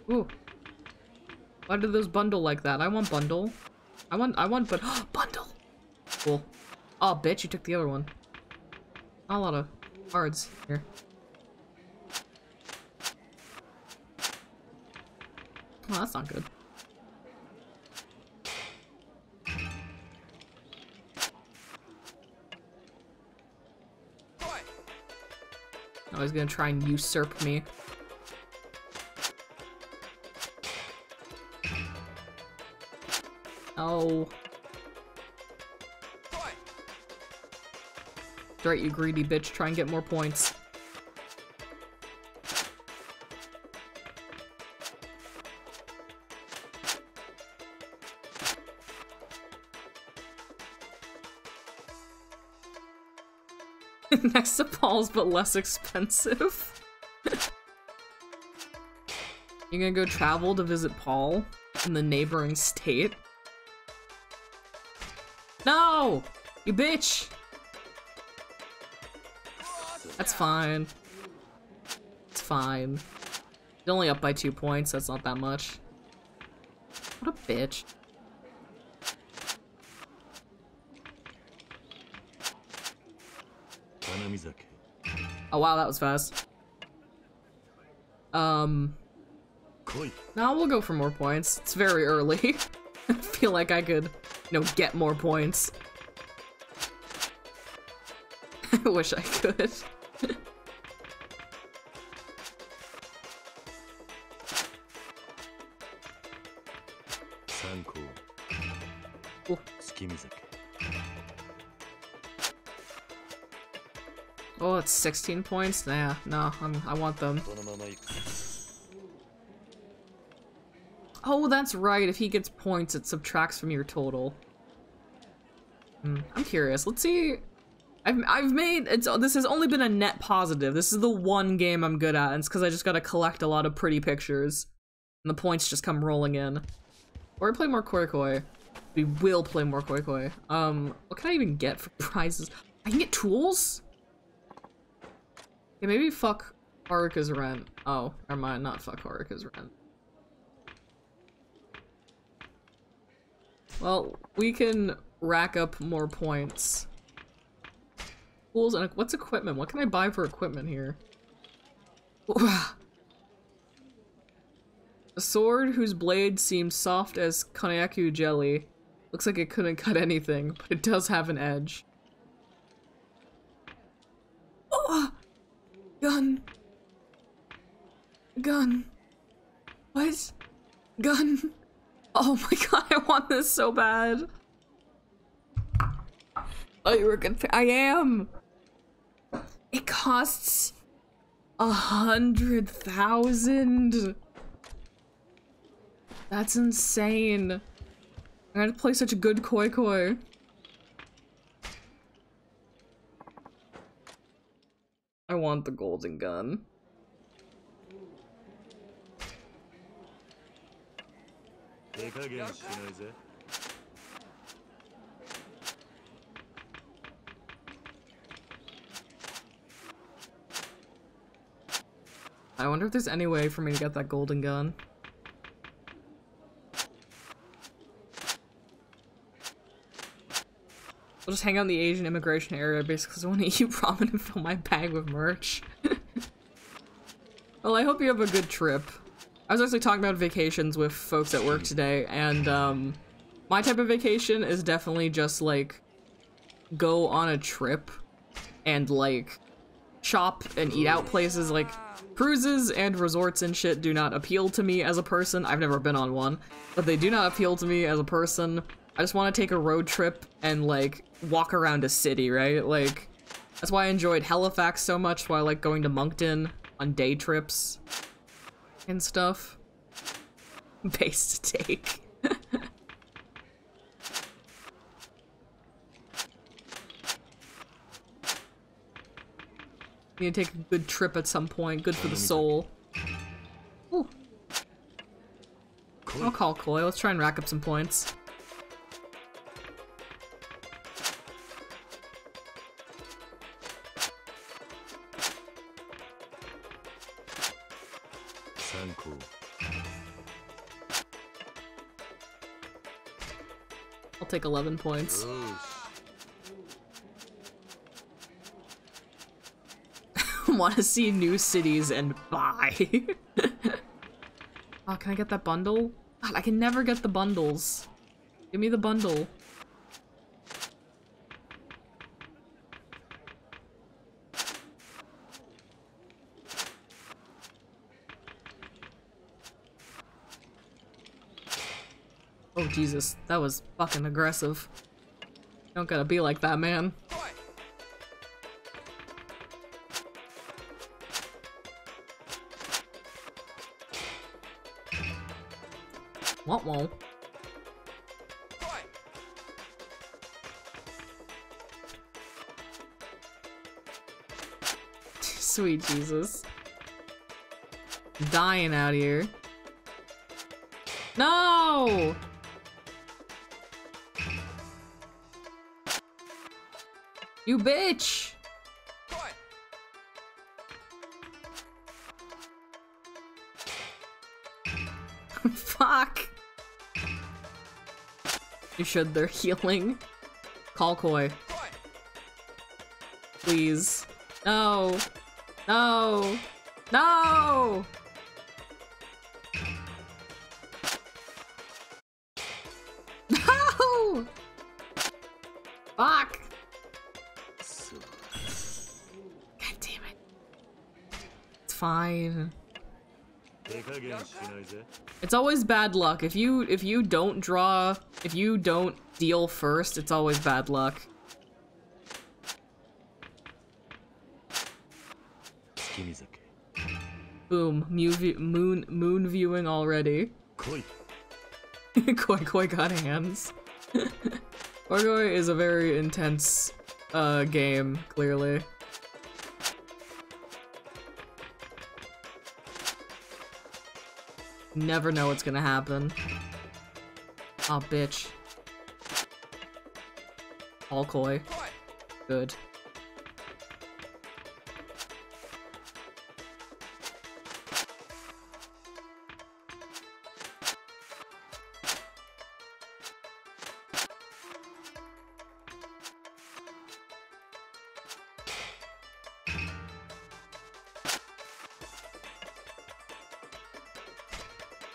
(laughs) Ooh. Why did those bundle like that? I want bundle. I want- I want but (gasps) bundle! Cool. Oh, bitch, you took the other one. Not a lot of cards here. Oh, that's not good. Oh, he's gonna try and usurp me. Oh. Right, you greedy bitch. Try and get more points. (laughs) Next to Paul's, but less expensive. (laughs) You're gonna go travel to visit Paul in the neighboring state? You bitch! That's fine. It's fine. You're only up by two points, that's not that much. What a bitch. Oh wow, that was fast. Um... Now we'll go for more points. It's very early. (laughs) I feel like I could, you know, get more points. (laughs) wish I could. Oh. Oh, it's 16 points? Nah, no, I'm, I want them. Oh, that's right. If he gets points, it subtracts from your total. Hmm, I'm curious. Let's see. I've, I've made, it's, this has only been a net positive. This is the one game I'm good at, and it's because I just gotta collect a lot of pretty pictures. And the points just come rolling in. Or I play more Koi Koi. We will play more Koi Koi. Um, what can I even get for (laughs) prizes? I can get tools? Okay, maybe fuck Haruka's rent. Oh, never mind, not fuck Haruka's rent. Well, we can rack up more points. Tools and what's equipment? What can I buy for equipment here? (sighs) A sword whose blade seems soft as konyaku jelly. Looks like it couldn't cut anything, but it does have an edge. Oh! Gun! Gun! What? Gun! Oh my (laughs) god, I want this so bad! Oh, you're a good I am! It costs a hundred thousand! That's insane. I gotta play such a good koi koi. I want the golden gun. I wonder if there's any way for me to get that golden gun. I'll just hang out in the Asian immigration area basically because I want to (laughs) eat ramen and fill my bag with merch. (laughs) well, I hope you have a good trip. I was actually talking about vacations with folks at work today, and um, my type of vacation is definitely just like go on a trip and like shop and eat out places like cruises and resorts and shit do not appeal to me as a person. I've never been on one, but they do not appeal to me as a person. I just want to take a road trip and like walk around a city, right? Like, that's why I enjoyed Halifax so much, why I like going to Moncton on day trips and stuff. (laughs) Base to take. (laughs) Need to take a good trip at some point, good for the soul. Ooh. I'll call Koi, let's try and rack up some points. I'll take 11 points. Want to see new cities and buy. (laughs) oh, can I get that bundle? God, I can never get the bundles. Give me the bundle. Oh, Jesus. That was fucking aggressive. Don't gotta be like that, man. Won't? (laughs) Sweet Jesus. Dying out here. No! You bitch! You should they're (laughs) healing. Call Koi. Please. No. No. No! (laughs) No! Fuck! God damn it. It's fine. It's always bad luck. If you if you don't draw if you don't deal first, it's always bad luck. Boom, moon, moon, moon viewing already. Koi (laughs) Koi got hands. (laughs) Koi Koi is a very intense uh, game, clearly. Never know what's gonna happen. Oh, bitch. All koi. Good.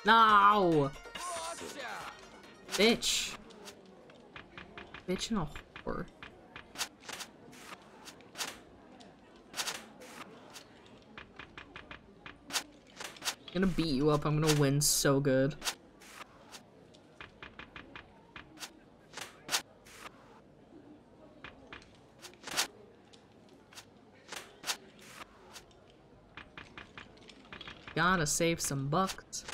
No! Bitch. Bitch and a whore. I'm gonna beat you up. I'm gonna win so good. Gotta save some bucks.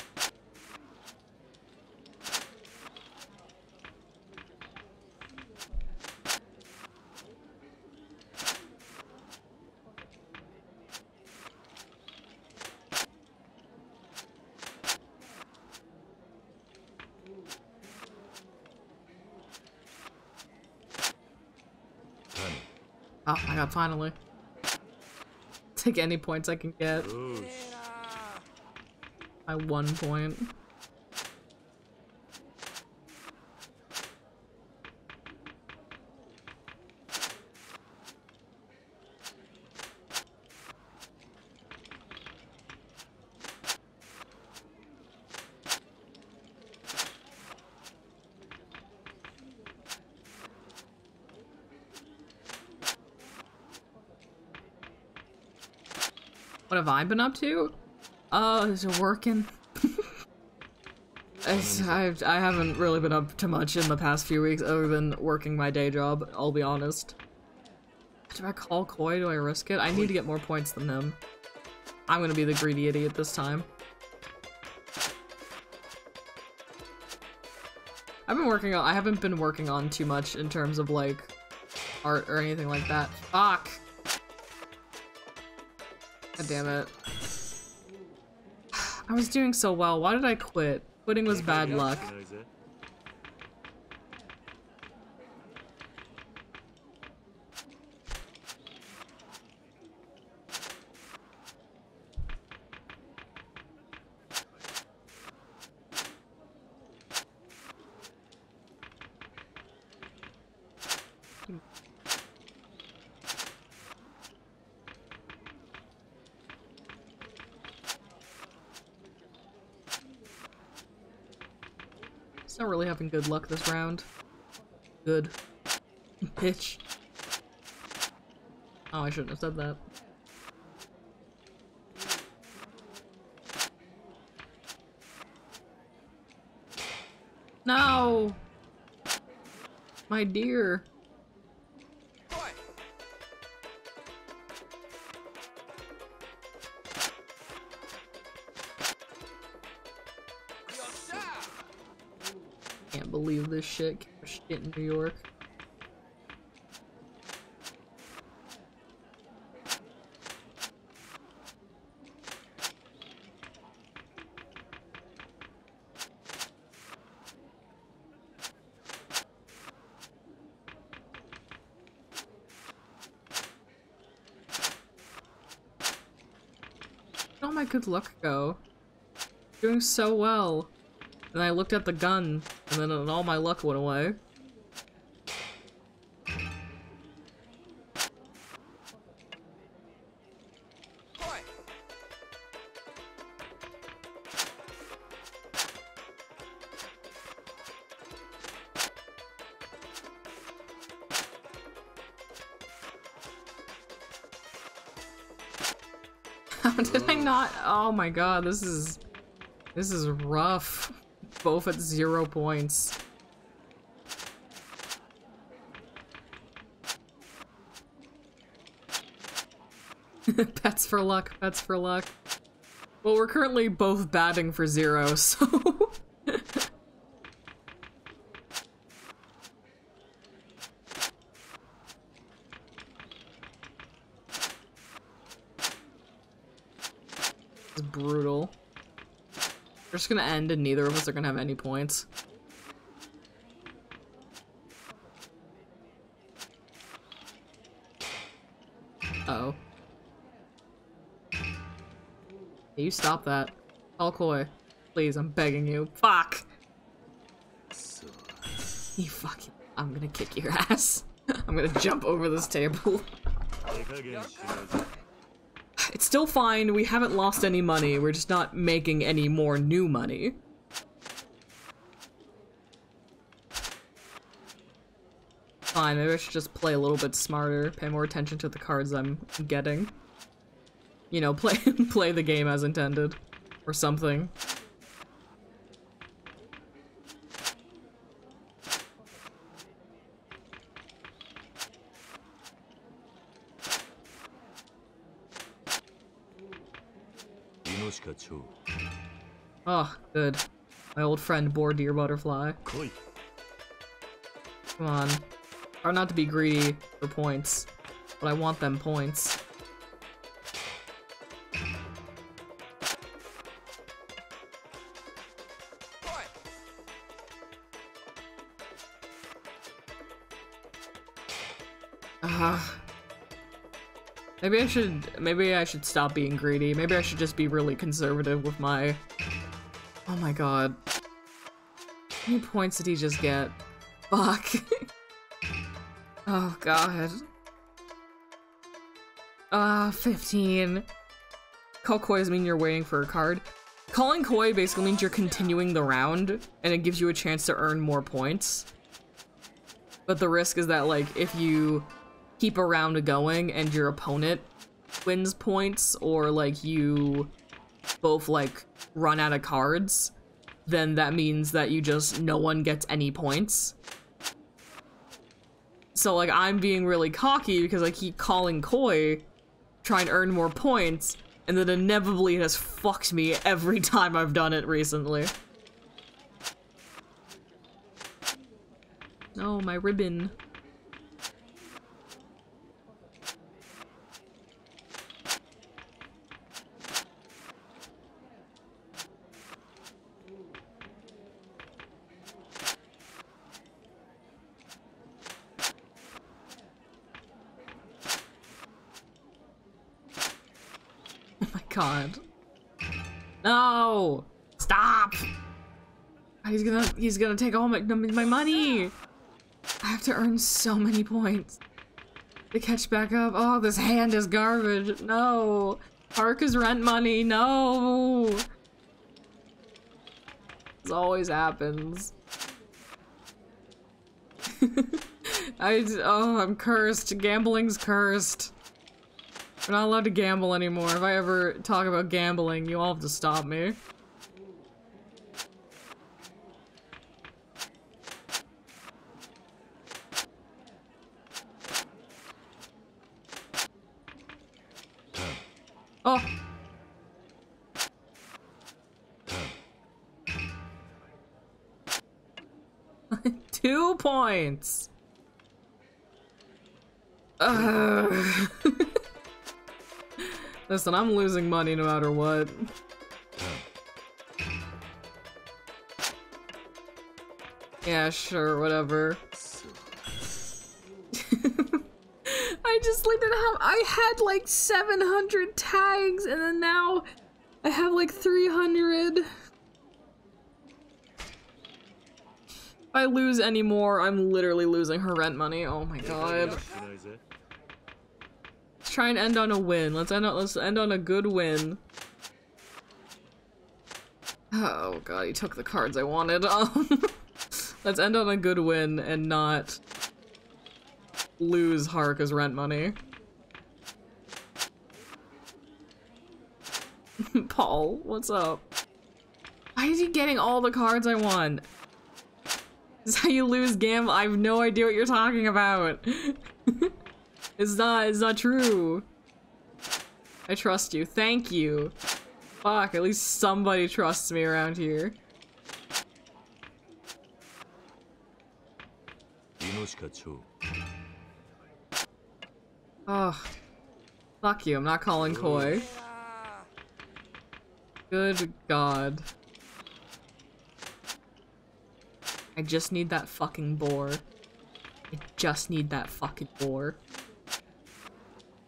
Got finally. Take any points I can get. By one point. I been up to? Uh, is it working? I've, I haven't really been up to much in the past few weeks other than working my day job, I'll be honest. Do I call Koi? Do I risk it? I need to get more points than him. I'm gonna be the greedy idiot this time. I've been working on- I haven't been working on too much in terms of like art or anything like that. Fuck! God damn it. (sighs) I was doing so well. Why did I quit? Quitting was bad luck. It's not really having good luck this round. Good. Bitch. Oh, I shouldn't have said that. No! My dear. Shit. Shit in New York. My good luck go? Doing so well. And I looked at the gun, and then all my luck went away. (laughs) Did I not? Oh my god, this is... This is rough. Both at zero points. (laughs) pets for luck, pets for luck. Well, we're currently both batting for zero, (laughs) so... it's brutal. We're just gonna end and neither of us are gonna have any points. Uh oh Hey, you stop that. Call Koi. Please, I'm begging you. Fuck! You fucking- I'm gonna kick your (laughs) ass. I'm gonna jump over this table. (laughs) Still fine, we haven't lost any money, we're just not making any more new money. Fine, maybe I should just play a little bit smarter, pay more attention to the cards I'm getting. You know, (laughs) play play the game as intended. Or something. Good. My old friend Boar Deer Butterfly. Come on. Try not to be greedy for points, but I want them points. Uh, maybe I should maybe I should stop being greedy. Maybe I should just be really conservative with my Oh my god. How many points did he just get? Fuck. (laughs) oh god. Ah, uh, 15. Call koi does mean you're waiting for a card. Calling koi basically means you're continuing the round, and it gives you a chance to earn more points. But the risk is that, like, if you keep a round going and your opponent wins points, or, like, you both, like, run out of cards, then that means that you just, no one gets any points. So, like, I'm being really cocky because I keep calling koi, trying to earn more points, and then inevitably it has fucked me every (laughs) time I've done it recently. Oh, my ribbon. God. No! Stop! He's gonna he's gonna take all my my money. I have to earn so many points to catch back up. Oh, this hand is garbage. No. Park is rent money. No. This always happens. (laughs) I oh, I'm cursed. Gambling's cursed. We're not allowed to gamble anymore. If I ever talk about gambling, you all have to stop me. Oh! (laughs) Two points! Ugh. (laughs) Listen, I'm losing money no matter what. yeah, sure, whatever. (laughs) I just like didn't have- I had like 700 tags and then now I have like 300. If I lose any more, I'm literally losing her rent money. Oh my god. Let's try and end on a win. Let's end on let's end on a good win. Oh god, he took the cards I wanted. (laughs) Let's end on a good win and not lose Haruka's rent money. (laughs) Paul, what's up? Why is he getting all the cards I want? Is how you lose game? I have no idea what you're talking about. (laughs) It's not, it's not true. I trust you. Thank you. Fuck, at least somebody trusts me around here. Oh. Fuck you, I'm not calling Koi. Good god. I just need that fucking boar. I just need that fucking boar.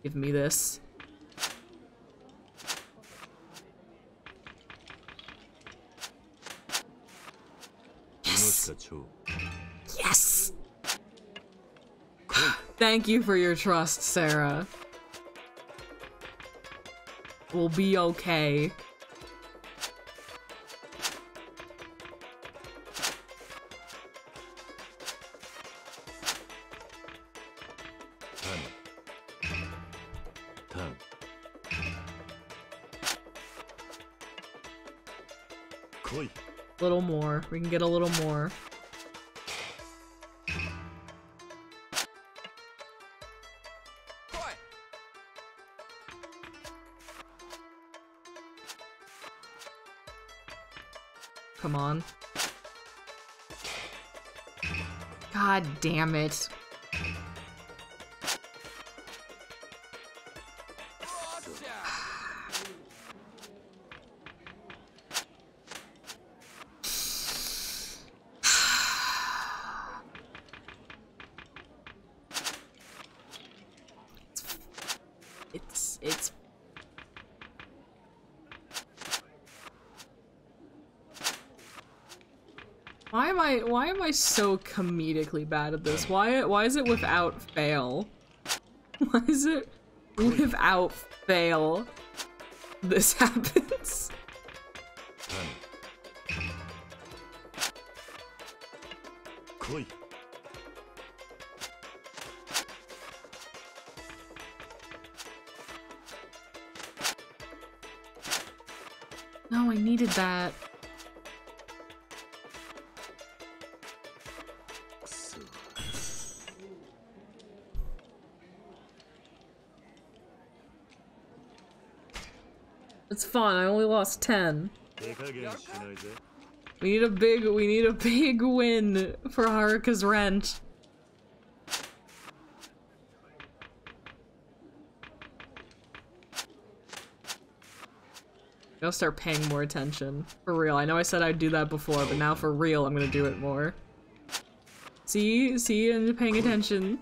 Give me this. Yes! Yes! Thank you for your trust, Sarah. We'll be okay. We can get a little more. Come on. God damn it. I why am I so comedically bad at this? Why why is it without fail? (laughs) Why is it without fail? This (laughs) happens. No, I needed that. fun. I only lost 10. We need a big, we need a big win for Haruka's rent. I'll start paying more attention. For real. I know I said I'd do that before, but now for real, I'm gonna do it more. See? See? and paying attention.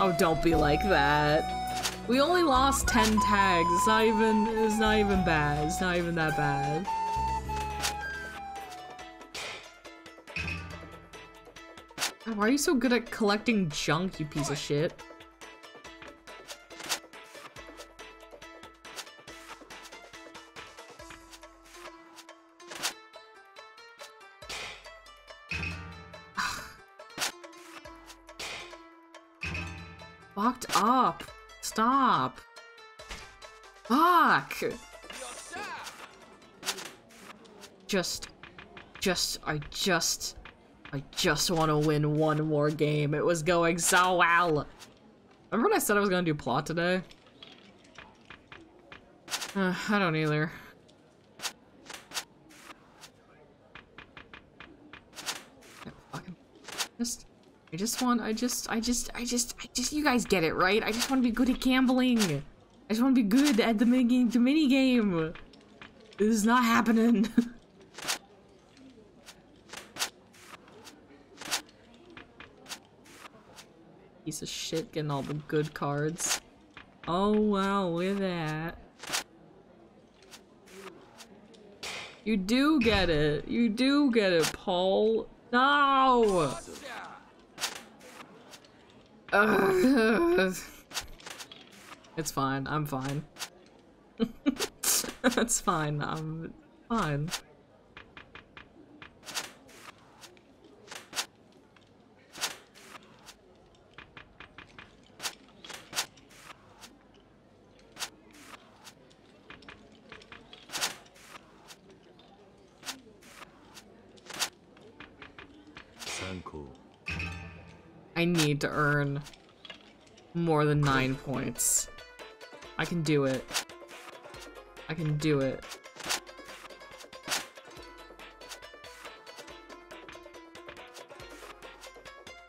Oh, don't be like that. We only lost 10 tags. It's not even it's not even bad. It's not even that bad. Why are you so good at collecting junk, you piece of shit? Up. Stop. Fuck. Just, just, I just, I just want to win one more game. It was going so well. Remember when I said I was gonna do plot today? Uh, I don't either. Yeah, fucking- Just, I just want, I just, I just, I just, I just, you guys get it, right? I just want to be good at gambling. I just want to be good at the mini, the mini game. This is not happening. (laughs) Piece of shit getting all the good cards. Oh wow, look at that. You do get it. You do get it, Paul. No! Ugh. (laughs) It's fine. I'm fine. (laughs) That's fine. I'm fine. I need to earn more than nine points. I can do it. I can do it.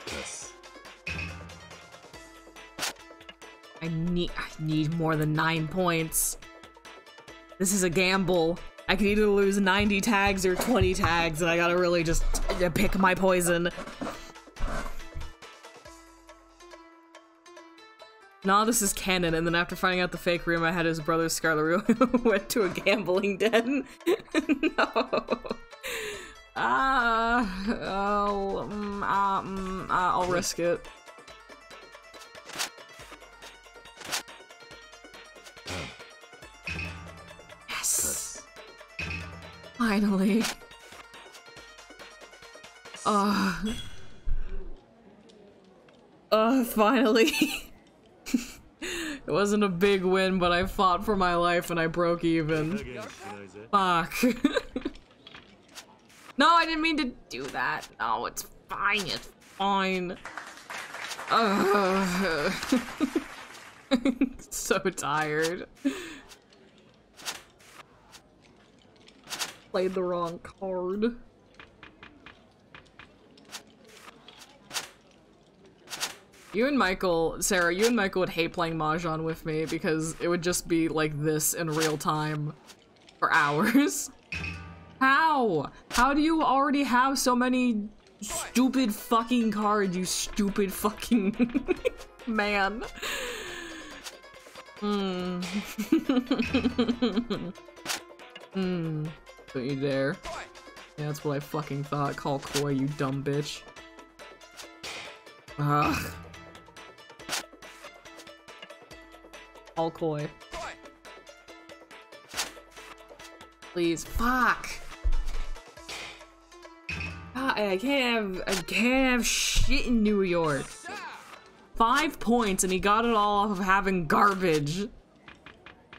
Yes. I need I need more than nine points. This is a gamble. I could either lose 90 tags or 20 tags, and I gotta really just pick my poison. Nah, this is canon, and then after finding out the fake room I had his brother Scarlet (laughs) went to a gambling den. (laughs) no. Ah, oh, ah, mm, ah, I'll risk it. Yes! Finally. Uh. Uh, finally. (laughs) it wasn't a big win, but I fought for my life and I broke even. Fuck. (laughs) no, I didn't mean to do that. No, it's fine. It's fine. Ugh. (laughs) so tired. Played the wrong card. You and Michael, Sarah, you and Michael would hate playing Mahjong with me because it would just be like this in real time for hours. (laughs) How? How do you already have so many stupid fucking cards, you stupid fucking (laughs) man? Hmm. (laughs) Hmm. Don't you dare. Yeah, that's what I fucking thought. Call Koi, you dumb bitch. Ugh. All Koi. Please. Fuck! Ah, I can't have- I can't have shit in New York. Five points and he got it all off of having garbage.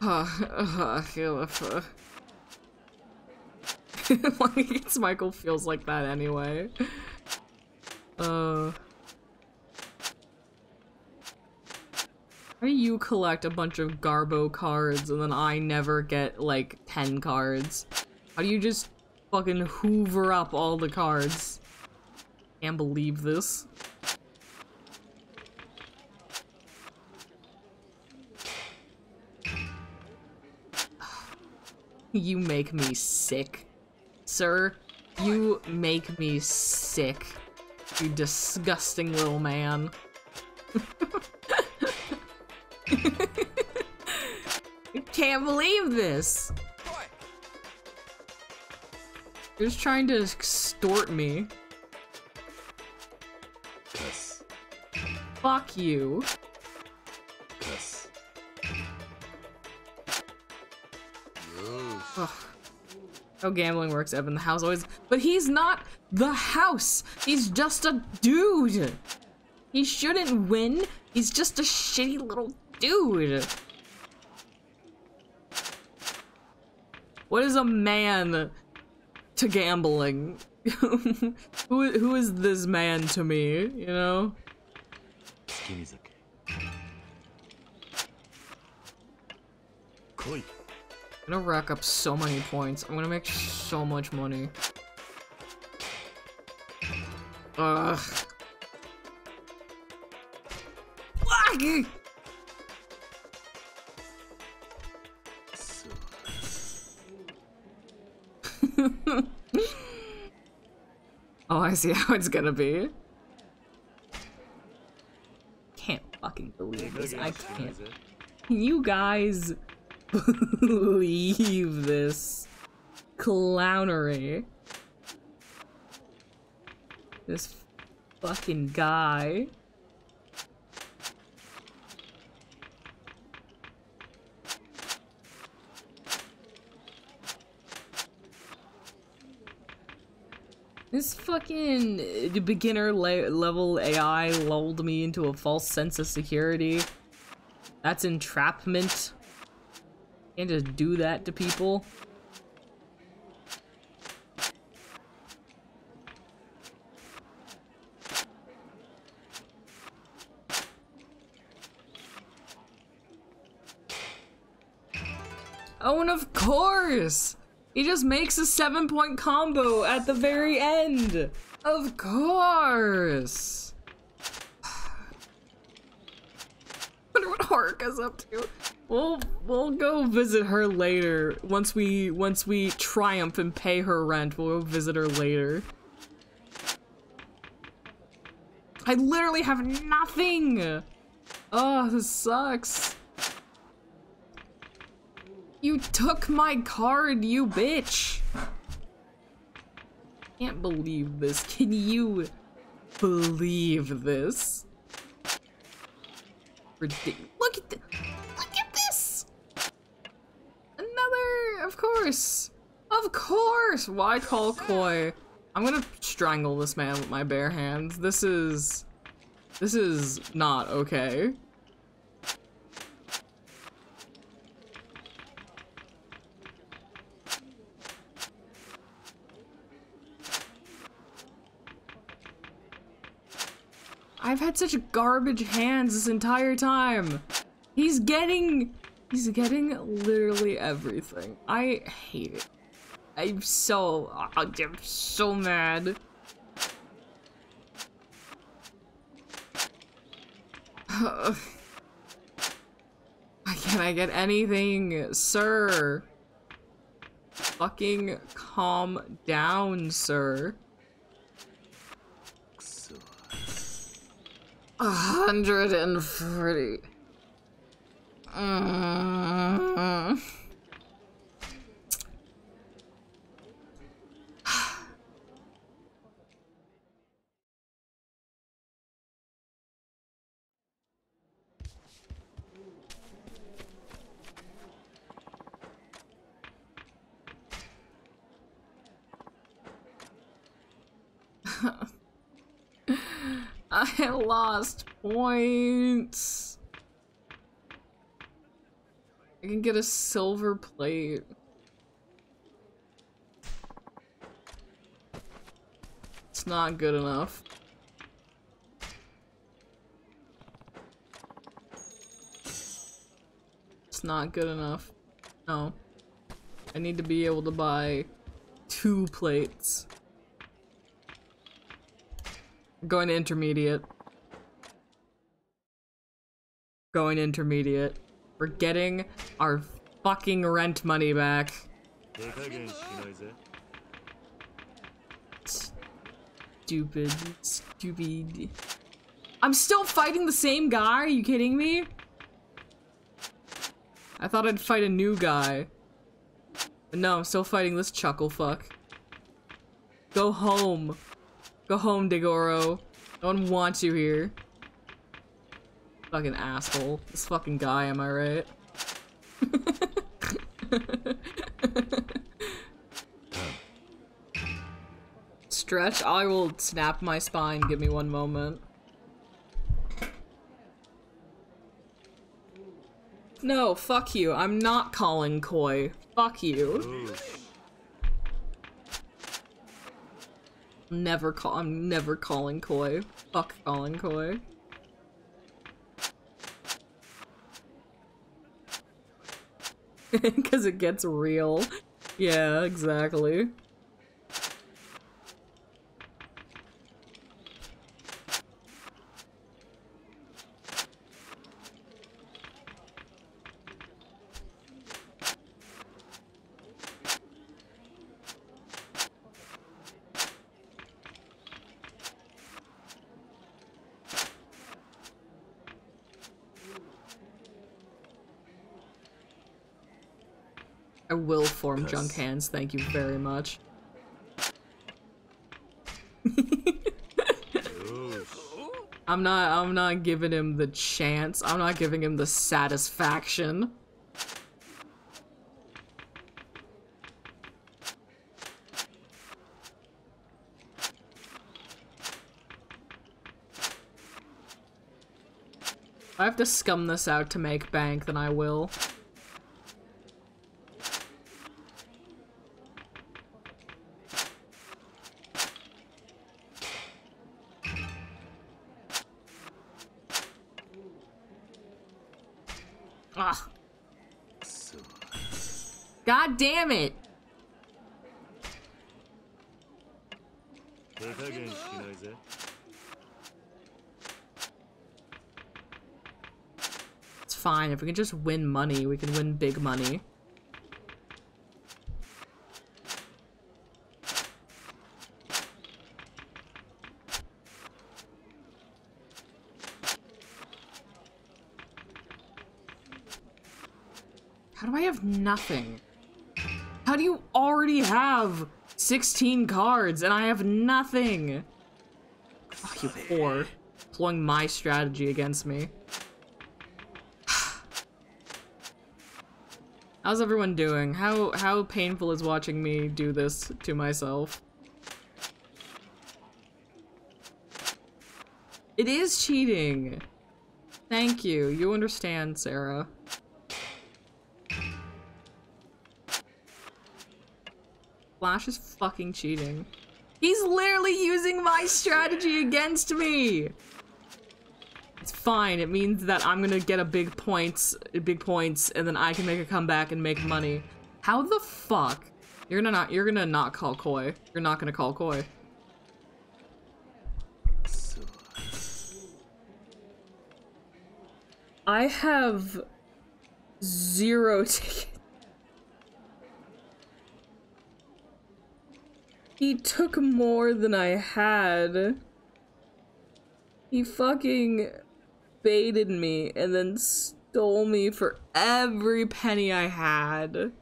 Uh, uh, uh, like, I guess (laughs) Michael feels like that anyway. Uh. Do you collect a bunch of Garbo cards and then I never get like 10 cards? How do you just fucking hoover up all the cards? Can't believe this. (sighs) You make me sick. Sir, you make me sick. You disgusting little man. (laughs) (laughs) I can't believe this. You're just trying to extort me. Yes. Fuck you. Yes. Ugh. How gambling works, Evan. The house always. But he's not the house! He's just a dude! He shouldn't win. He's just a shitty little Dude! What is a man to gambling? (laughs) who, who is this man to me, you know? I'm gonna rack up so many points. I'm gonna make so much money. Ugh. (laughs) oh, I see how it's gonna be. Can't fucking believe this. I can't. Can you guys (laughs) believe this clownery? This fucking guy. This fucking uh, beginner level AI lulled me into a false sense of security. That's entrapment. Can't just do that to people. Oh, and of course! He just makes a seven point combo at the very end! Of course! (sighs) wonder what Haruka's up to. We'll we'll go visit her later. Once we once we triumph and pay her rent, we'll visit her later. I literally have nothing! Oh, this sucks. You took my card, you bitch! Can't believe this. Can you believe this? Ridiculous. Look at the look at this! Another, of course. Of course! Why call Koi? I'm gonna strangle this man with my bare hands. This is... This is not okay. I've had such garbage hands this entire time. He's getting, he's getting literally everything. I hate it. I'm so, I'm so mad. (sighs) Why can't I get anything, sir? Fucking calm down, sir. A hundred and mm forty. Mm. I (laughs) lost points. I can get a silver plate. It's not good enough. It's not good enough. No. I need to be able to buy two plates. Going to intermediate. Going intermediate. We're getting our fucking rent money back. Stupid. Stupid. I'm still fighting the same guy? Are you kidding me? I thought I'd fight a new guy. But no, I'm still fighting this chuckle fuck. Go home. Go home, Degoro. No one wants you here. Fucking asshole. This fucking guy, am I right? (laughs) Stretch, I will snap my spine. Give me one moment. No, fuck you. I'm not calling Koi. Fuck you. Never call- I'm never calling Koi. Fuck calling Koi. (laughs) Because it gets real. Yeah, exactly. I will form hands, thank you very much. (laughs) I'm not I'm not giving him the chance. I'm not giving him the satisfaction. I have to scum this out to make bank, then I will. damn it! It's fine. If we can just win money, we can win big money. How do I have nothing? 16 cards and I have nothing? Oh, you poor. Employing my strategy against me. (sighs) How's everyone doing? How how painful is watching me do this to myself? It is cheating. Thank you. You understand, Sarah. Flash is fucking cheating. He's literally using my strategy against me. It's fine. It means that I'm gonna get a big points, big points, and then I can make a comeback and make money. How the fuck? You're gonna not. You're gonna not call Koi. You're not gonna call Koi. I have zero (laughs) tickets. He took more than I had. He fucking baited me and then stole me for every penny I had.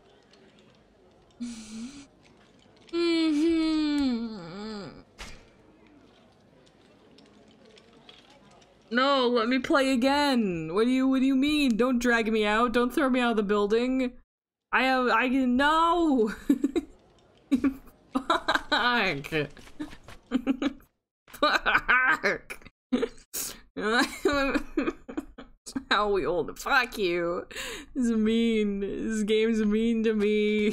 Mm-hmm. No, let me play again. What do you what do you mean? Don't drag me out. Don't throw me out of the building. I have I can no. (laughs) Fuck. (laughs) Fuck. (laughs) How we old? Fuck you. This is mean. This game's mean to me.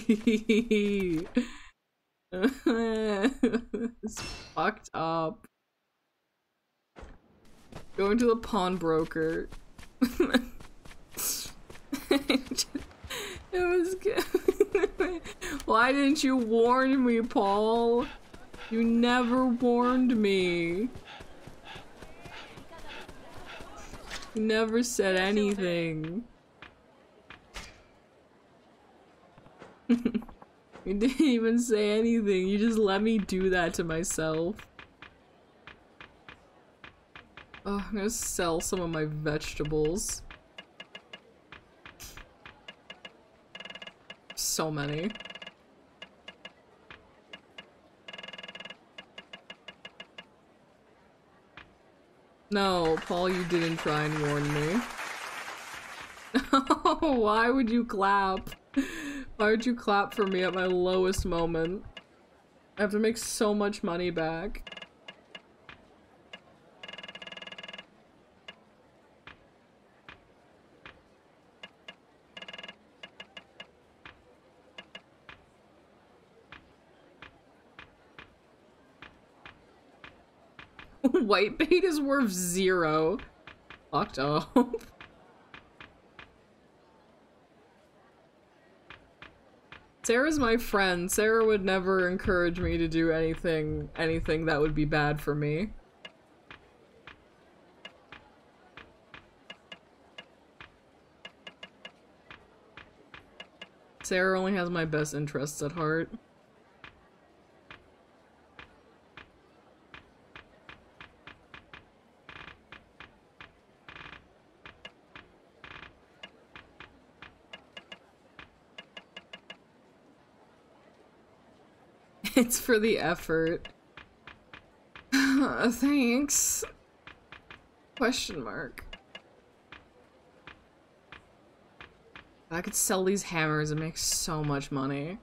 (laughs) it's fucked up. Going to the pawnbroker. it was good. (laughs) Why didn't you warn me, Paul? You never warned me. You never said anything. (laughs) you didn't even say anything. You just let me do that to myself. Oh, I'm gonna sell some of my vegetables. So many. No, Paul, you didn't try and warn me. (laughs) Why would you clap? Why would you clap for me at my lowest moment? I have to make so much money back. White bait is worth zero. Fucked up. Sarah's my friend. Sarah would never encourage me to do anything anything that would be bad for me. Sarah only has my best interests at heart. It's for the effort. (laughs) Thanks. Question mark. I could sell these hammers and make so much money.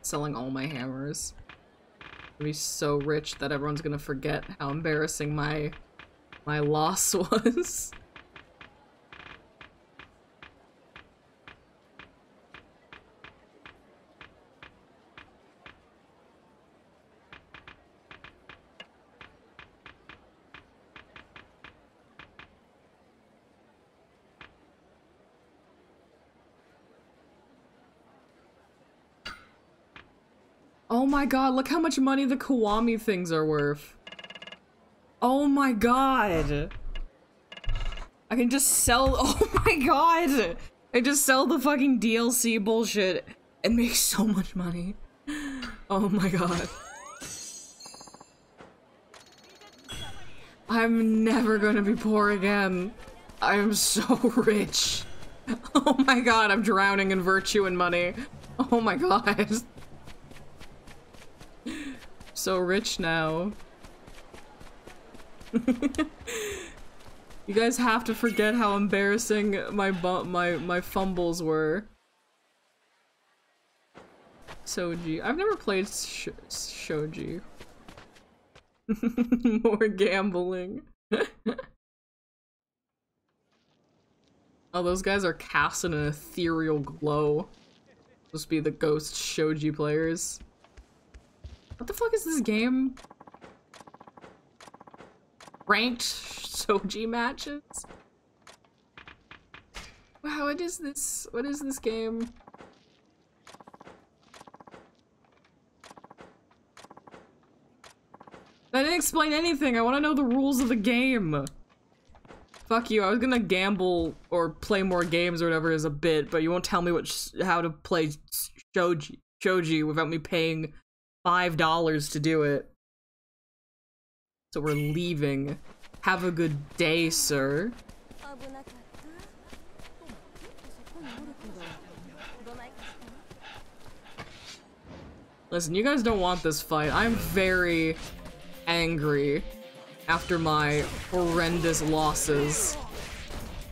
Selling all my hammers. I'd be so rich that everyone's gonna forget how embarrassing my my loss (laughs) was. Oh my god, look how much money the Kiwami things are worth. Oh my god. I can just sell- (laughs) oh my god! I just sell the fucking DLC bullshit and make so much money. Oh my god. I'm never gonna be poor again. I am so (laughs) rich. Oh my god, I'm drowning in virtue and money. Oh my god. (laughs) So rich now. (laughs) you guys have to forget how embarrassing my my my fumbles were. Soji. I've never played sh Shogi. (laughs) More gambling. (laughs) oh, those guys are casting an ethereal glow. To be the ghost Shogi players. What the fuck is this game? Ranked Shogi matches? Wow, what is this? What is this game? That didn't explain anything. I want to know the rules of the game. Fuck you. I was gonna gamble or play more games or whatever as a bit, but you won't tell me what how to play shogi shogi without me paying five dollars to do it. So we're leaving. Have a good day, sir. Listen, you guys don't want this fight. I'm very angry after my horrendous losses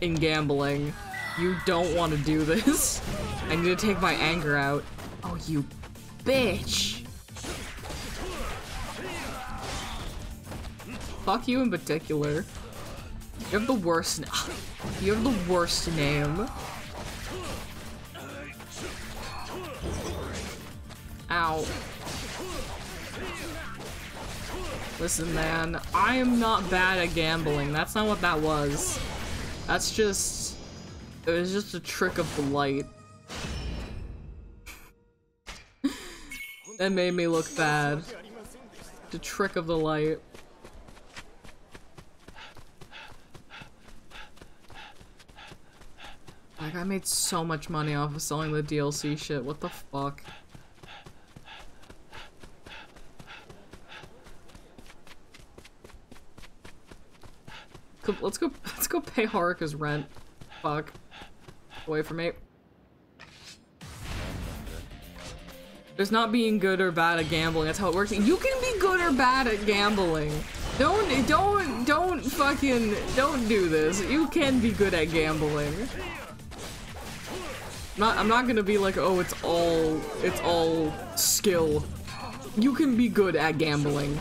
in gambling. You don't want to do this. (laughs) I need to take my anger out. Oh, you bitch. Fuck you in particular. You have the worst- (sighs) You have the worst name. Ow. Listen, man, I am not bad at gambling. That's not what that was. That's just... It was just a trick of the light. (laughs) that made me look bad. The trick of the light. Like, I made so much money off of selling the DLC shit. What the fuck? Let's go. (laughs) Let's go pay Haruka's rent. Fuck. Away from me. There's not being good or bad at gambling. That's how it works. You can be good or bad at gambling. Don't, don't, don't fucking, don't do this. You can be good at gambling. I'm not, I'm not gonna be like, oh, it's all, it's all skill. You can be good at gambling.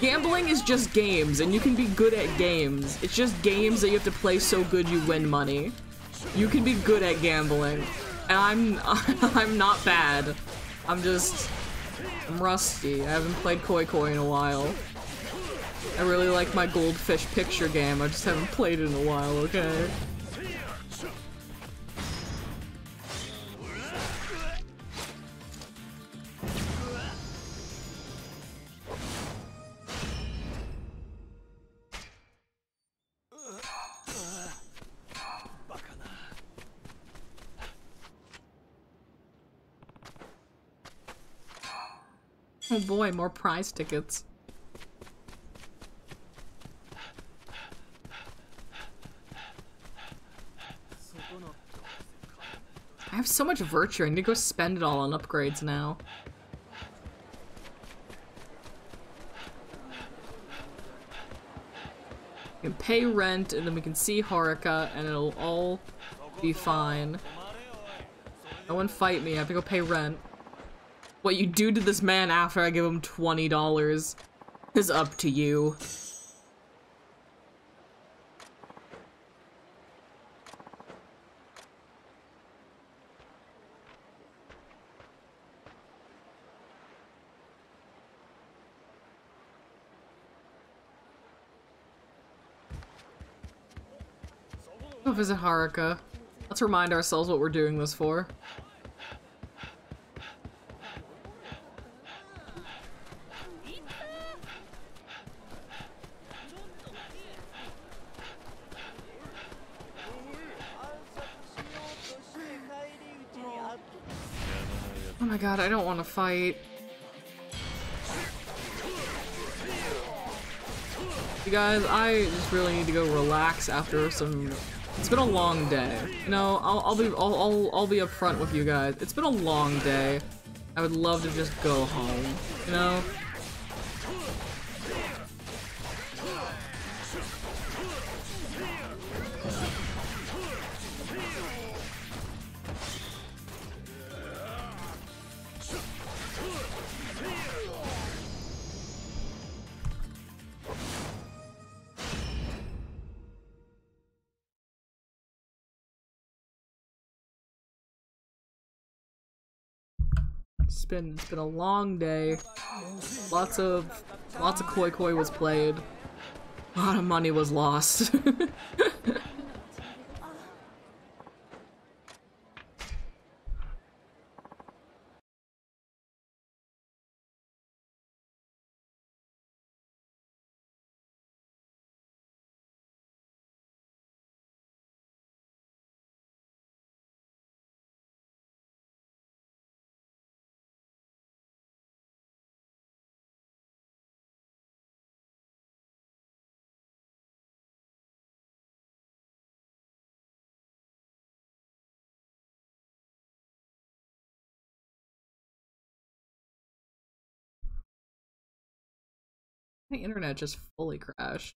Gambling is just games, and you can be good at games. It's just games that you have to play so good you win money. You can be good at gambling. And I'm (laughs) I'm not bad. I'm just I'm rusty. I haven't played Koi Koi in a while. I really like my goldfish picture game. I just haven't played it in a while, okay? (laughs) Oh boy, more prize tickets. I have so much virtue, I need to go spend it all on upgrades now. We can pay rent, and then we can see Haruka, and it'll all be fine. No one fight me, I have to go pay rent. What you do to this man after I give him $20 is up to you. Visit Haruka. Let's remind ourselves what we're doing this for. Fight. You guys, I just really need to go relax after some... It's been a long day. You know, I'll, I'll be I'll, I'll, I'll be upfront with you guys. It's been a long day. I would love to just go home, you know? Been it's been a long day. Lots of lots of koi koi was played. A lot of money was lost. (laughs) My internet just fully crashed.